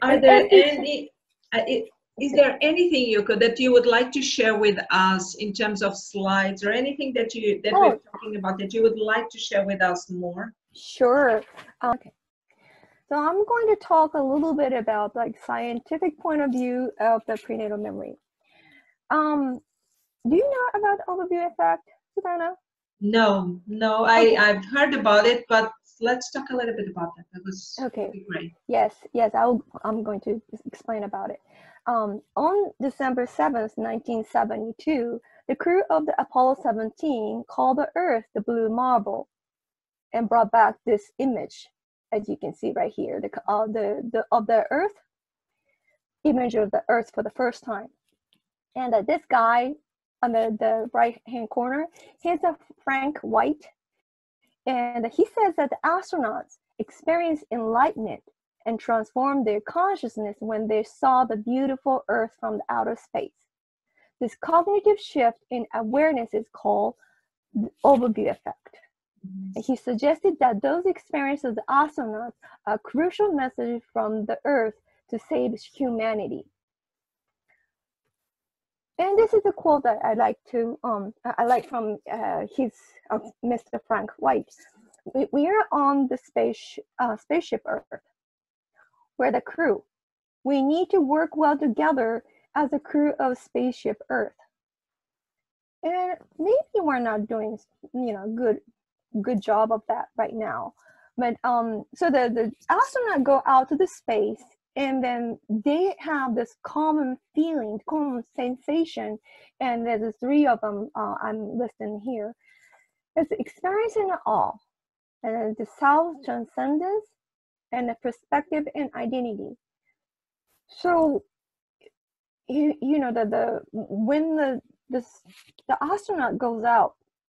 Are and, there any uh, it, is there anything you could that you would like to share with us in terms of slides or anything that you that oh. we're talking about that you would like to share with us more? Sure. Okay. So i'm going to talk a little bit about like scientific point of view of the prenatal memory. Um do you know about the overview effect, Susana? No, no, I, I've heard about it, but let's talk a little bit about that. That was Okay. great. Yes, yes, I'll, I'm going to explain about it. Um, on December 7th, 1972, the crew of the Apollo 17 called the Earth the blue marble and brought back this image, as you can see right here, the, uh, the, the, of the Earth, image of the Earth for the first time. And uh, this guy on the, the right hand corner, Here's a Frank White. And he says that the astronauts experience enlightenment and transformed their consciousness when they saw the beautiful Earth from the outer space. This cognitive shift in awareness is called the overview effect. And he suggested that those experiences of the astronauts are crucial message from the Earth to save humanity. And this is a quote that I like to um I like from uh, his uh, Mr. Frank White. We, we are on the space uh, spaceship Earth. We're the crew. We need to work well together as a crew of spaceship Earth. And maybe we're not doing you know good good job of that right now. But um so the the astronaut go out to the space and then they have this common feeling, common sensation, and there's the three of them uh, I'm listing here. It's experiencing all, and the self transcendence, and the perspective and identity. So, you, you know that the when the this the astronaut goes out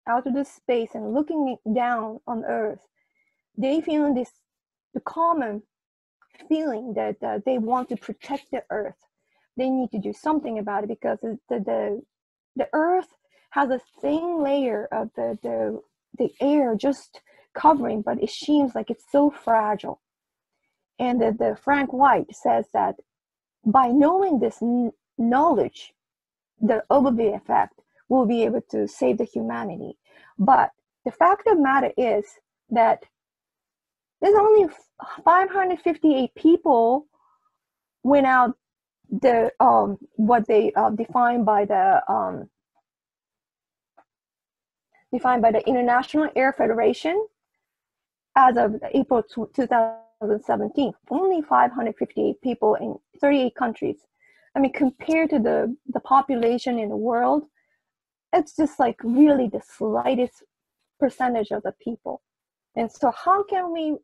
out of the space and looking down on Earth, they feel this the common feeling that uh, they want to protect the earth. They need to do something about it because the the, the earth has a thin layer of the, the the air just covering but it seems like it's so fragile. And the, the frank white says that by knowing this n- knowledge the overview effect will be able to save the humanity. But the fact of the matter is that there's only 558 people went out the um what they uh, defined by the um defined by the International Air Federation as of April 2017 only 558 people in 38 countries. I mean compared to the the population in the world it's just like really the slightest percentage of the people. And so how can we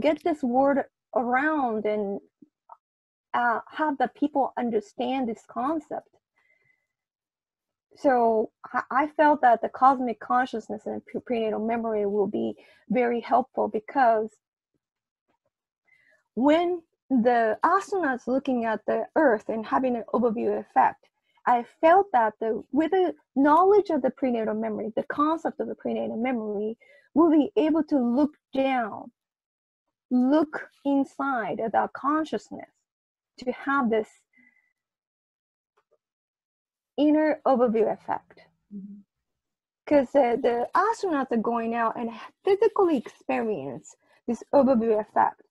get this word around and uh, have the people understand this concept. So I felt that the cosmic consciousness and prenatal memory will be very helpful because when the astronauts looking at the Earth and having an overview effect, I felt that the with the knowledge of the prenatal memory, the concept of the prenatal memory, will be able to look down look inside of our consciousness to have this inner overview effect. Because mm-hmm. the astronauts are going out and physically experience this overview effect.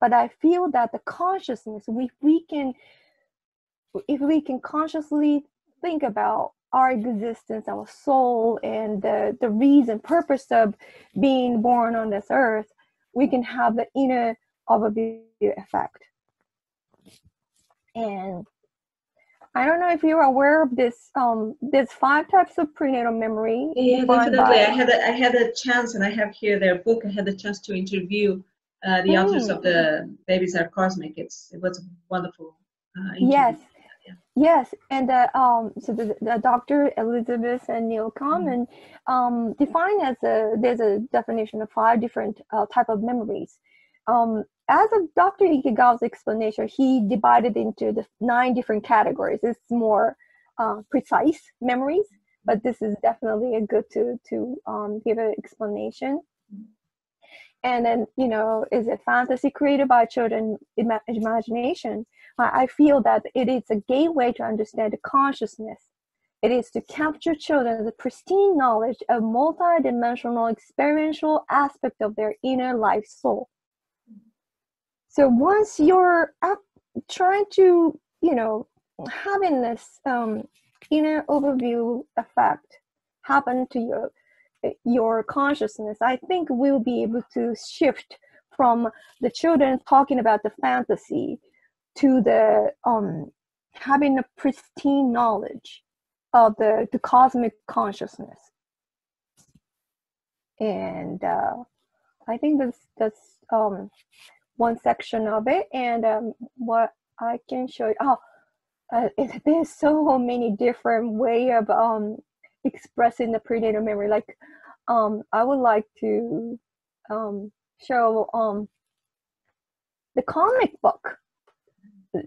But I feel that the consciousness, if we can, if we can consciously think about our existence, our soul, and the, the reason, purpose of being born on this earth, we can have the inner overview effect. And I don't know if you're aware of this. Um, there's five types of prenatal memory. Yeah, definitely. By... I had a, I had a chance, and I have here their book. I had the chance to interview uh, the mm. authors of the Babies Are Cosmic. It's it was wonderful. Uh, yes, Yes, and uh, um, so the, the Dr. Elizabeth and Neil mm-hmm. um, define as a there's a definition of five different uh, type of memories. Um, as of Dr. Ikegawa's explanation, he divided into the nine different categories. It's more uh, precise memories, but this is definitely a good to to um, give an explanation. And then, you know, is it fantasy created by children imagination? I feel that it is a gateway to understand consciousness. It is to capture children's pristine knowledge of multidimensional experiential aspect of their inner life soul. So once you're trying to, you know, having this um, inner overview effect happen to your your consciousness, I think we'll be able to shift from the children talking about the fantasy to the um, having a pristine knowledge of the, the cosmic consciousness. And uh, I think that's that's um, one section of it. And um, what I can show you, oh, uh, it, there's so many different way of um, expressing the prenatal memory. Like, um, I would like to um, show um, the comic book.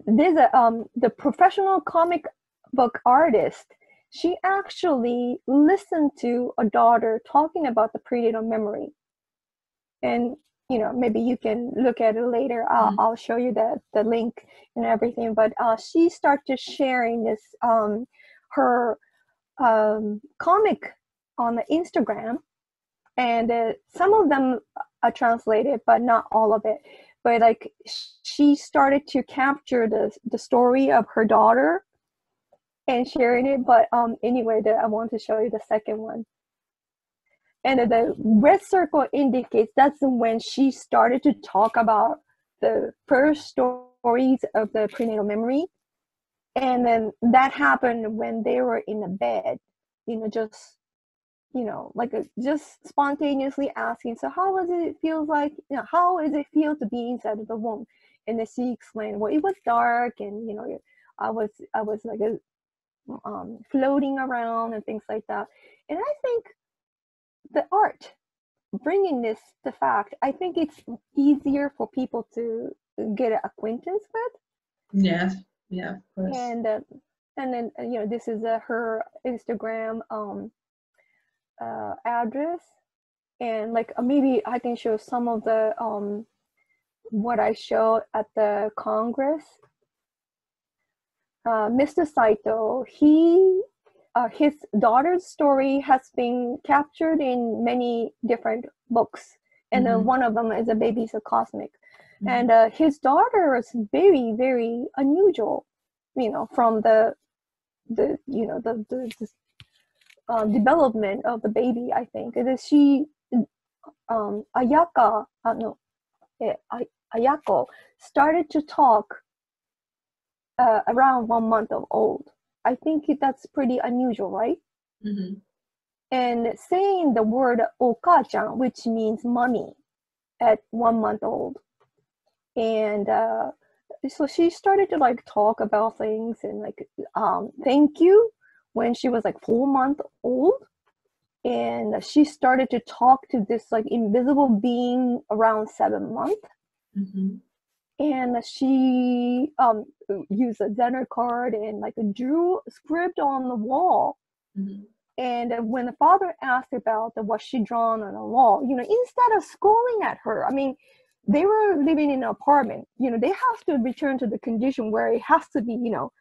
There's a um, the professional comic book artist. She actually listened to a daughter talking about the prenatal memory, and you know maybe you can look at it later. I'll, mm-hmm. I'll show you the the link and everything. But uh, she started sharing this um, her um, comic on the Instagram, and uh, some of them are translated, but not all of it. But like she started to capture the the story of her daughter and sharing it. But um, anyway, that I want to show you the second one. And the red circle indicates that's when she started to talk about the first stories of the prenatal memory and then that happened when they were in the bed you know just you know like a, just spontaneously asking so how does it feel like you know how does it feel to be inside of the womb? And then she explained well it was dark and you know i was i was like a, um, floating around and things like that. And i think the art bringing this to fact i think it's easier for people to get an acquaintance with. Yes. Yeah and uh, and then uh, you know this is uh, her instagram um uh address and like uh, maybe i can show some of the um what i showed at the congress uh, mr saito he uh, his daughter's story has been captured in many different books and mm-hmm. then one of them is a baby's a cosmic Mm-hmm. And uh, his daughter is very, very unusual, you know, from the, the you know, the, the, the uh, development of the baby, I think. It is she, um, Ayaka, uh, no, eh, Ayako started to talk uh, around one month of old. I think that's pretty unusual, right? Mm-hmm. And saying the word okachan, which means mommy, at one month old, and uh, so she started to like talk about things and like um, thank you when she was like four month old and she started to talk to this like invisible being around seven month mm-hmm. and she um, used a zener card and like drew a script on the wall mm-hmm. and when the father asked about the, what she drawn on the wall you know instead of scolding at her i mean they were living in an apartment you know they have to return to the condition where it has to be you know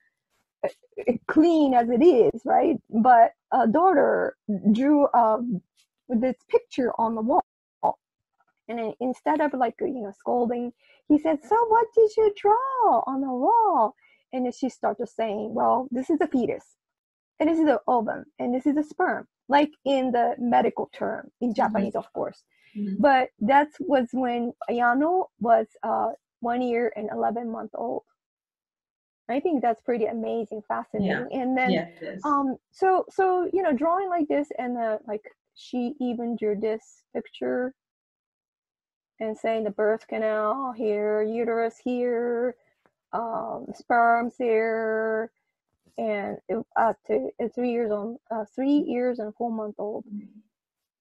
clean as it is right but a daughter drew um, this picture on the wall and instead of like you know scolding he said so what did you draw on the wall and then she started saying well this is a fetus and this is the ovum and this is a sperm like in the medical term in mm-hmm. japanese mm-hmm. of course Mm-hmm. But that was when Ayano was uh, one year and 11 months old. I think that's pretty amazing, fascinating. Yeah. And then, yeah, um, so, so, you know, drawing like this and uh, like she even drew this picture and saying the birth canal here, uterus here, um, sperms here, and it, uh, to, three years on, uh, three years and four month old. Mm-hmm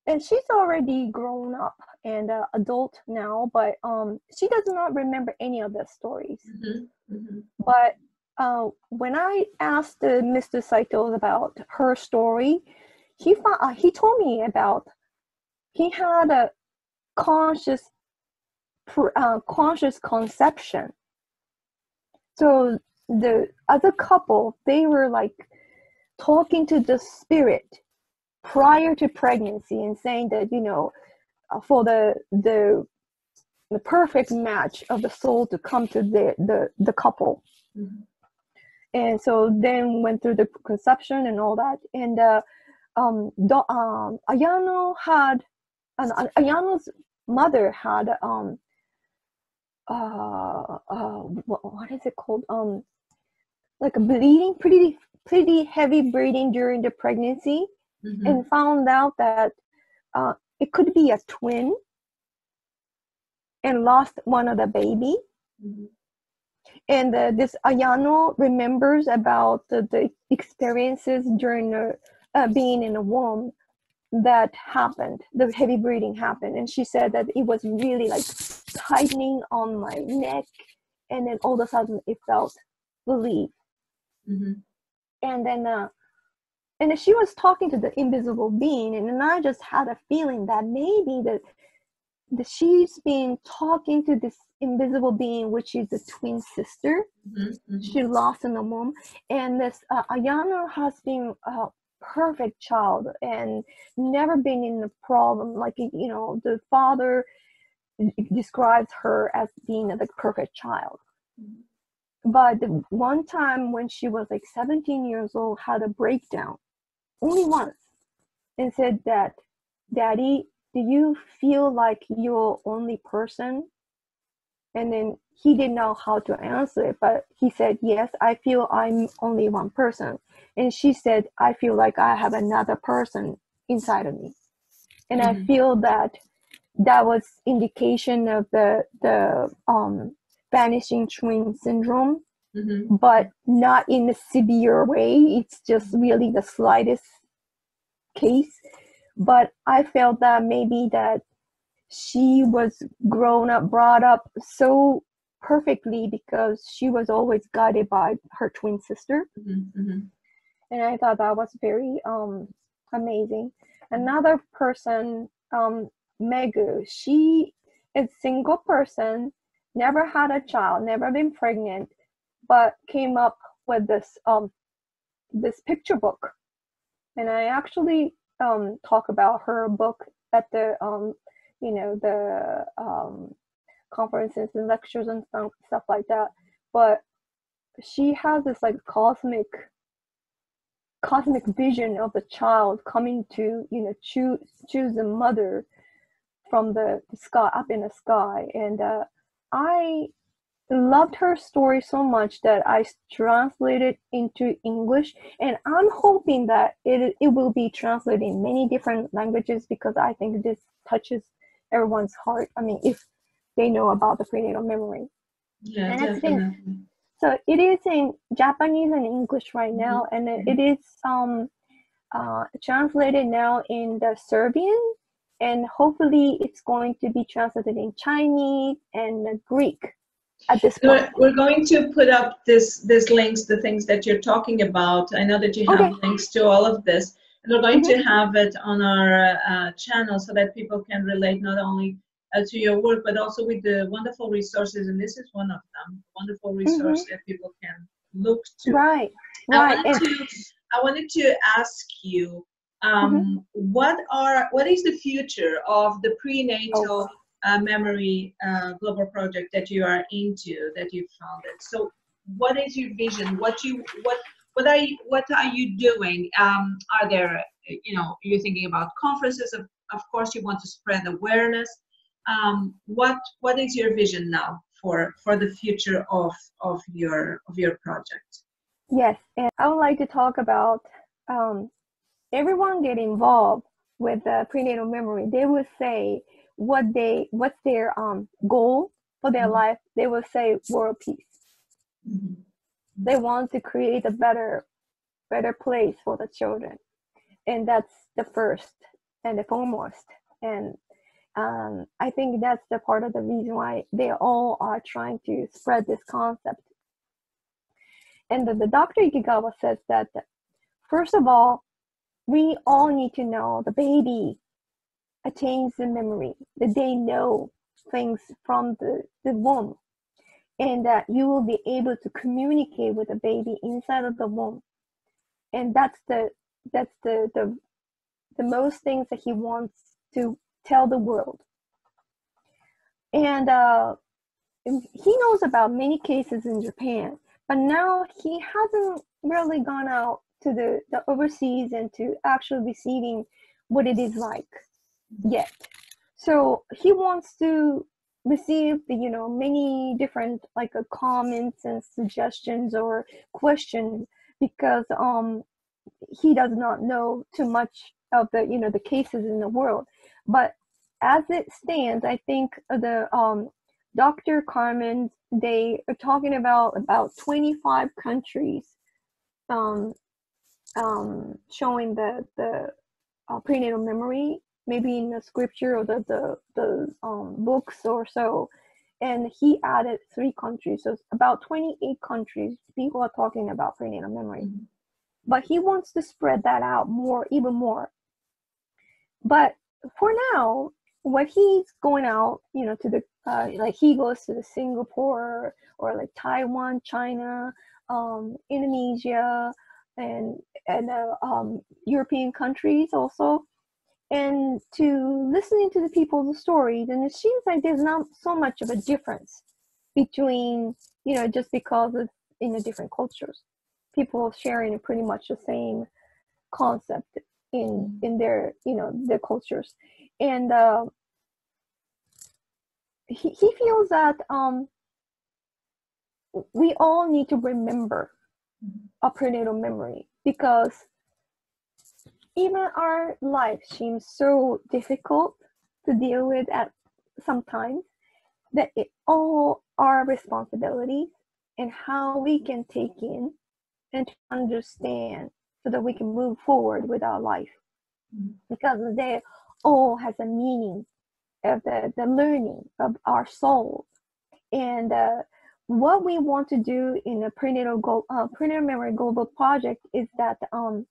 and she's already grown up and uh, adult now but um she does not remember any of the stories mm-hmm. Mm-hmm. but uh, when i asked uh, mr saito about her story he uh, he told me about he had a conscious uh, conscious conception so the other couple they were like talking to the spirit prior to pregnancy and saying that you know uh, for the the the perfect match of the soul to come to the the, the couple mm-hmm. And so then went through the conception and all that. And uh, um, do, um, Ayano had, uh, Ayano's mother had, um, uh, uh, what, what is it called? Um, like a bleeding, pretty, pretty heavy bleeding during the pregnancy, mm-hmm. and found out that uh, it could be a twin, and lost one of the baby. Mm-hmm and uh, this Ayano remembers about the, the experiences during uh, being in a womb that happened the heavy breathing happened and she said that it was really like tightening on my neck and then all of a sudden it felt relief mm-hmm. and then uh and she was talking to the invisible being and i just had a feeling that maybe that that she's been talking to this invisible being, which is a twin sister. Mm-hmm, mm-hmm. She lost in the womb, and this uh, Ayano has been a perfect child and never been in a problem. Like you know, the father describes her as being the perfect child. Mm-hmm. But the one time when she was like 17 years old, had a breakdown, only once, and said that, "Daddy, do you feel like you're only person? And then he didn't know how to answer it but he said yes i feel i'm only one person. And she said i feel like i have another person inside of me. And mm-hmm. i feel that that was indication of the the um vanishing twin syndrome mm-hmm. but not in a severe way. It's just really the slightest case but i felt that maybe that she was grown up, brought up so perfectly because she was always guided by her twin sister. Mm-hmm, mm-hmm. And I thought that was very um, amazing. Another person, um, Megu, she is single person, never had a child, never been pregnant, but came up with this um, this picture book. And I actually um, talk about her book at the um, you know the um, conferences and lectures and stuff, stuff like that. But she has this like cosmic cosmic vision of the child coming to you know choose choose a mother from the, the sky up in the sky. And uh, i loved her story so much that i translated into english and i'm hoping that it, it will be translated in many different languages because i think this touches everyone's heart. I mean, if they know about the prenatal memory. Yeah, and definitely. Been, so it is in Japanese and English right mm-hmm. now, mm-hmm. and it is um, uh, translated now in the Serbian, and hopefully it's going to be translated in Chinese and Greek at this point. We're going to put up this this links, the things that you're talking about. I know that you have okay. links to all of this. And we're going mm-hmm. to have it on our uh, channel so that people can relate not only uh, to your work, but also with the wonderful resources. And this is one of them, wonderful mm-hmm. resource mm-hmm. that people can look to. Right. right. I wanted, to, I wanted to ask you, um, mm-hmm. what are what is the future of the prenatal oh. Uh, memory uh, global project that you are into that you founded? So, what is your vision? What you what what are you, what are you doing? Um, are there, you know, you're thinking about conferences? Of, of course, you want to spread awareness. Um, what what is your vision now for for the future of of your of your project? Yes, and I would like to talk about um, everyone get involved with the prenatal memory. They will say what they what's their um, goal for their mm-hmm. life. They will say world peace. Mm-hmm they want to create a better better place for the children and that's the first and the foremost and um, i think that's the part of the reason why they all are trying to spread this concept and the, the dr ikegawa says that first of all we all need to know the baby attains the memory that they know things from the, the womb. And that you will be able to communicate with the baby inside of the womb. And that's the that's the the the most things that he wants to tell the world. And uh, he knows about many cases in japan but now he hasn't really gone out to the, the overseas and to actually receiving what it is like yet. So he wants to receive the you know many different like uh, comments and suggestions or questions because um he does not know too much of the you know the cases in the world but as it stands i think the um dr carmen they are talking about about 25 countries um um showing the the uh, prenatal memory maybe in the scripture or the the, the um, books or so. And he added three countries. So about 28 countries people are talking about prenatal memory. Mm-hmm. but he wants to spread that out more even more. But for now when he's going out you know to the uh, like he goes to the singapore or like taiwan china um, indonesia and and uh, um, european countries also and to listening to the people's stories and it seems like there's not so much of a difference between you know just because it's in the different cultures people sharing pretty much the same concept in mm-hmm. in their you know their cultures and uh, he, he feels that um, we all need to remember mm-hmm. a prenatal memory because even our life seems so difficult to deal with at sometimes that it all our responsibilities and how we can take in and understand so that we can move forward with our life mm-hmm. because they all has a meaning of the, the learning of our souls and uh, what we want to do in the prenatal go, uh, prenatal memory global project is that um,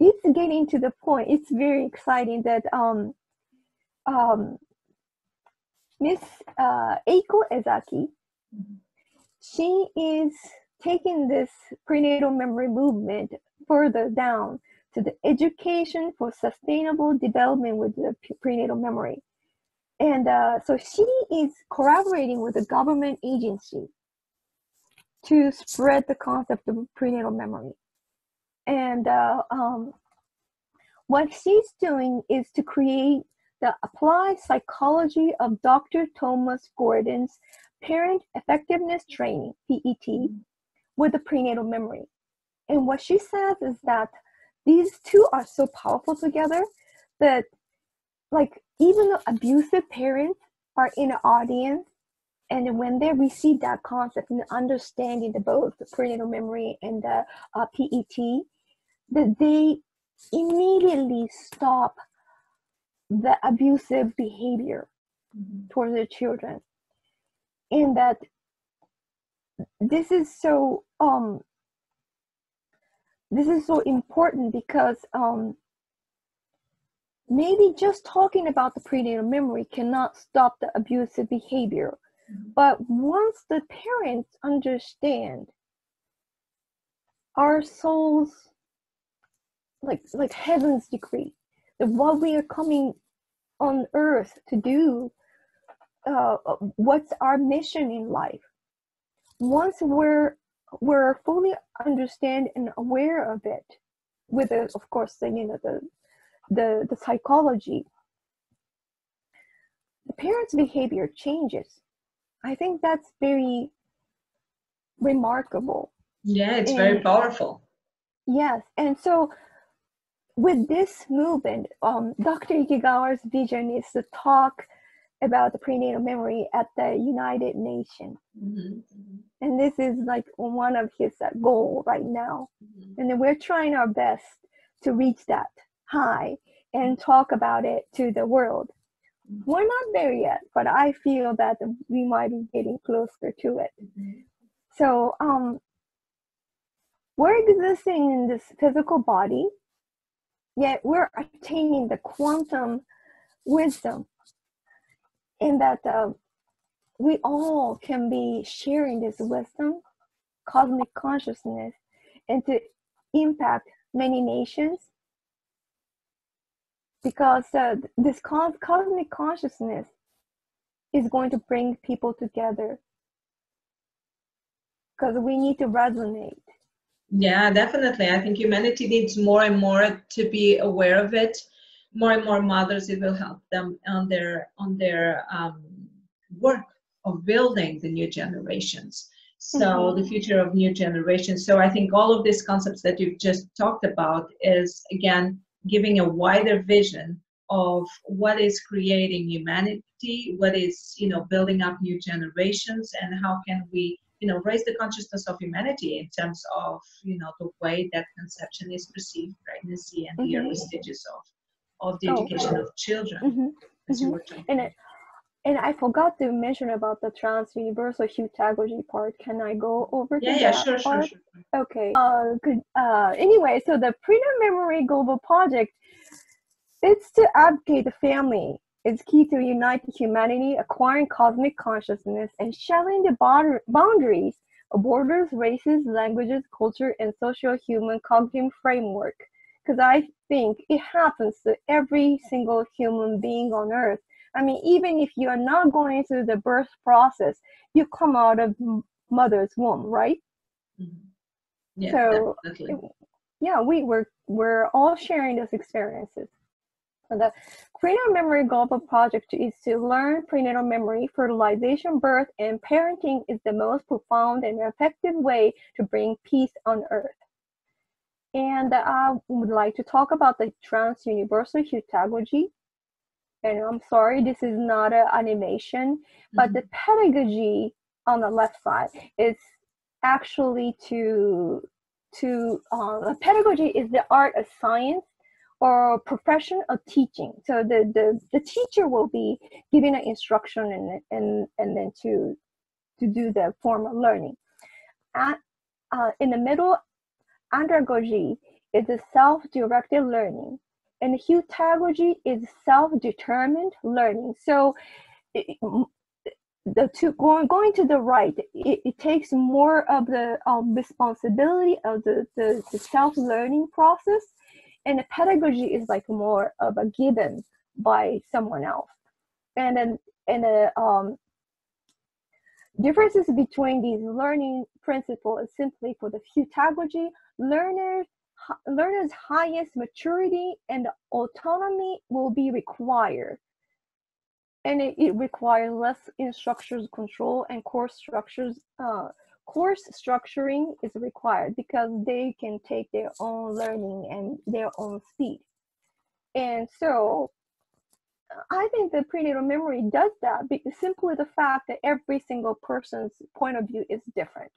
it's getting to the point. It's very exciting that um, um, Miss uh, Eiko Ezaki, she is taking this prenatal memory movement further down to the education for sustainable development with the prenatal memory. And uh, so she is collaborating with a government agency to spread the concept of prenatal memory and uh, um, what she's doing is to create the applied psychology of Dr. Thomas Gordon's parent effectiveness training PET with the prenatal memory. And what she says is that these two are so powerful together that like even abusive parents are in the audience and when they receive that concept and understanding the both the prenatal memory and the uh, PET, that they immediately stop the abusive behavior mm-hmm. towards their children, and that this is so um this is so important because um maybe just talking about the prenatal memory cannot stop the abusive behavior but once the parents understand our souls like like heaven's decree that what we are coming on earth to do uh, what's our mission in life once we're we're fully understand and aware of it with the, of course the, you know the the the psychology the parents behavior changes I think that's very remarkable. Yeah, it's and, very powerful. Yes, and so with this movement, um, Dr. Ikegawa's vision is to talk about the prenatal memory at the United Nations. Mm-hmm. And this is like one of his uh, goal right now. Mm-hmm. And then we're trying our best to reach that high and talk about it to the world. We're not there yet, but I feel that we might be getting closer to it. Mm-hmm. So, um, we're existing in this physical body, yet we're attaining the quantum wisdom, in that uh, we all can be sharing this wisdom, cosmic consciousness, and to impact many nations because uh, this cosmic consciousness is going to bring people together because we need to resonate. Yeah, definitely. I think humanity needs more and more to be aware of it. More and more mothers, it will help them on their on their um, work of building the new generations. So mm-hmm. the future of new generations. So I think all of these concepts that you've just talked about is again giving a wider vision of what is creating humanity, what is you know building up new generations, and how can we you know raise the consciousness of humanity in terms of you know the way that conception is perceived, pregnancy, and mm-hmm. the early stages of of the oh. education of children. Mm-hmm. As you mm-hmm. were talking. And it, and I forgot to mention about the trans universal heutagogy part. Can I go over to yeah, yeah, sure, part? Sure, sure. Okay. Uh, good. Uh, anyway, so the prenatal memory global project it's to advocate the family. It's key to unite humanity, acquiring cosmic consciousness, and shattering the boundaries of borders, races, languages, culture, and social human cognitive framework. Because I think it happens to every single human being on earth. I mean, even if you are not going through the birth process, you come out of mother's womb, right? Mm-hmm. Yeah, so, definitely. yeah, we we're we're all sharing those experiences. The Prenatal Memory Global Project is to learn prenatal memory, fertilization, birth, and parenting is the most profound and effective way to bring peace on earth. And I would like to talk about the Trans Universal And I'm sorry, this is not an animation, mm-hmm. but the pedagogy on the left side is actually to to uh, pedagogy is the art of science or profession of teaching. So the, the, the teacher will be giving an instruction and, and, and then to, to do the formal learning. At, uh, in the middle, andragogy is a self-directed learning and heutagogy is self-determined learning. So it, the two going going to the right, it, it takes more of the um, responsibility of the, the, the self-learning process and the pedagogy is like more of a given by someone else and then and the um, differences between these learning principles is simply for the heutagogy learners learners highest maturity and autonomy will be required and it, it requires less instructors control and course structures uh, course structuring is required because they can take their own learning and their own speed. And so I think the prenatal memory does that simply the fact that every single person's point of view is different.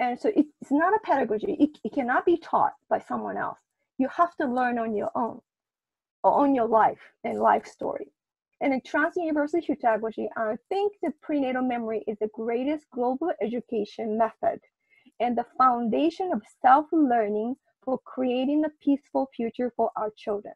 And so it's not a pedagogy, it, it cannot be taught by someone else. You have to learn on your own, on your life and life story. And in trans-universal heutagogy, I think the prenatal memory is the greatest global education method and the foundation of self-learning for creating a peaceful future for our children.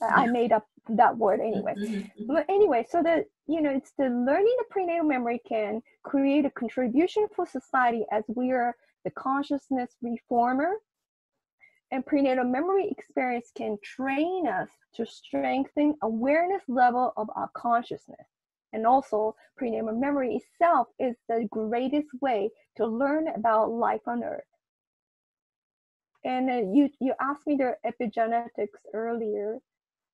I made up that word anyway. Mm-hmm, mm-hmm. But anyway, so that you know, it's the learning the prenatal memory can create a contribution for society as we are the consciousness reformer and prenatal memory experience can train us to strengthen awareness level of our consciousness. And also, prenatal memory itself is the greatest way to learn about life on earth. And uh, you, you asked me the epigenetics earlier.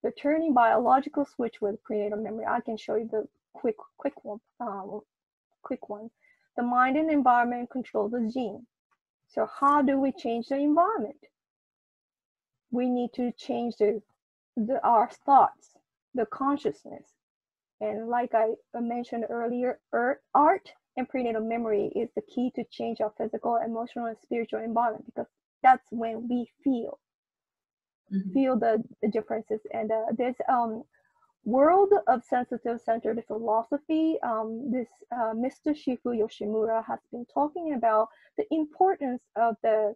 The turning biological switch with prenatal memory. I can show you the quick, quick one. Um, quick one. The mind and environment control the gene. So how do we change the environment? we need to change the, the our thoughts, the consciousness. And like I mentioned earlier, art and prenatal memory is the key to change our physical, emotional, and spiritual environment because that's when we feel mm-hmm. feel the, the differences. And uh, this um, world of sensitive centered philosophy, um, this uh, Mr. Shifu Yoshimura has been talking about the importance of the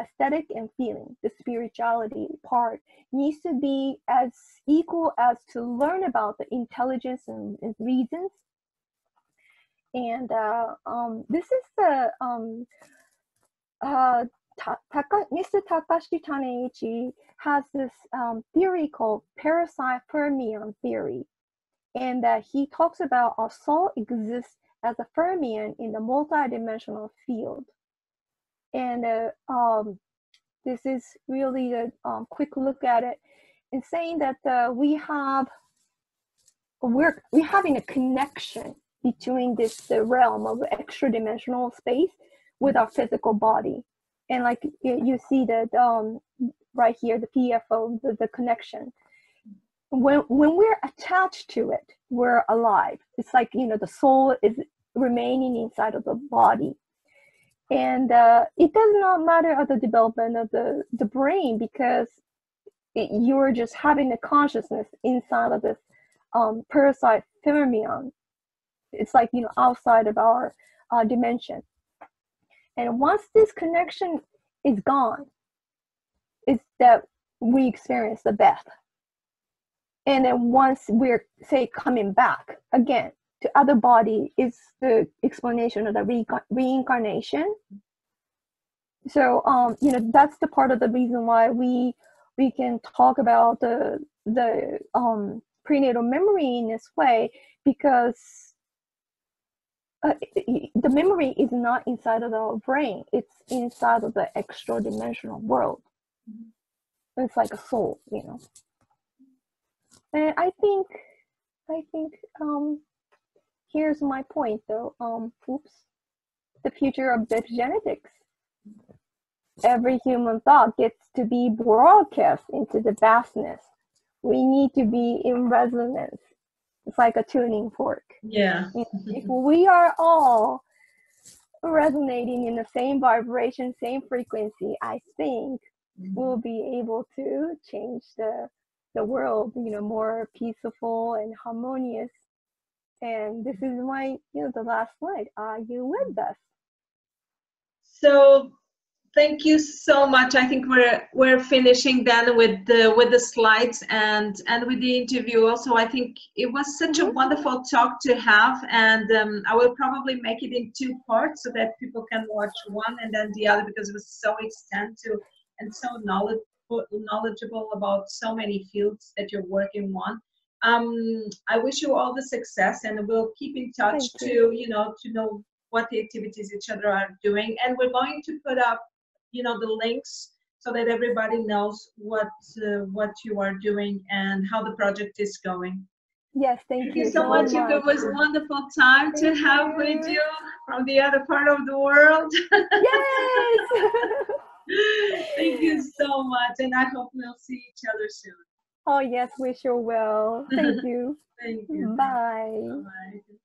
aesthetic and feeling, the spirituality part, needs to be as equal as to learn about the intelligence and, and reasons. And uh, um, this is the um, uh, Taka, Mr. Takashi Taneichi has this um, theory called parasite fermion theory, and that he talks about our soul exists as a fermion in the multidimensional field. And uh, um, this is really a um, quick look at it and saying that uh, we have we're we're having a connection between this realm of extra dimensional space with our physical body and like you see that um, right here the pfo the, the connection. When when we're attached to it we're alive. It's like you know the soul is remaining inside of the body. And uh, it does not matter of the development of the, the brain because it, you're just having a consciousness inside of this um, parasite fermion it's like you know outside of our uh, dimension and once this connection is gone it's that we experience the death and then once we're say coming back again to other body is the explanation of the re- reincarnation. So um you know that's the part of the reason why we we can talk about the the um prenatal memory in this way because uh, the memory is not inside of the brain. It's inside of the extra dimensional world. Mm-hmm. it's like a soul you know. And i think i think um here's my point though. Um oops. The future of genetics. Every human thought gets to be broadcast into the vastness. We need to be in resonance it's like a tuning fork. Yeah. If we are all resonating in the same vibration same frequency i think mm-hmm. we'll be able to change the the world you know more peaceful and harmonious. And this is my you know the last slide. Are you with us? So thank you so much i think we're we're finishing then with the with the slides and and with the interview also i think it was such a mm-hmm. wonderful talk to have and um, i will probably make it in two parts so that people can watch one and then the other because it was so extensive and so knowledge, knowledgeable about so many fields that you're working on um, i wish you all the success and we'll keep in touch Thank to you. you know to know what the activities each other are doing and we're going to put up you know the links so that everybody knows what uh, what you are doing and how the project is going. Yes thank, thank you, you so, much. much. it was wonderful time thank to have you. with you from the other part of the world. Yes! (laughs) Thank you so much and i hope we'll see each other soon. Oh yes we sure will. Thank you. (laughs) Thank you. Bye, bye.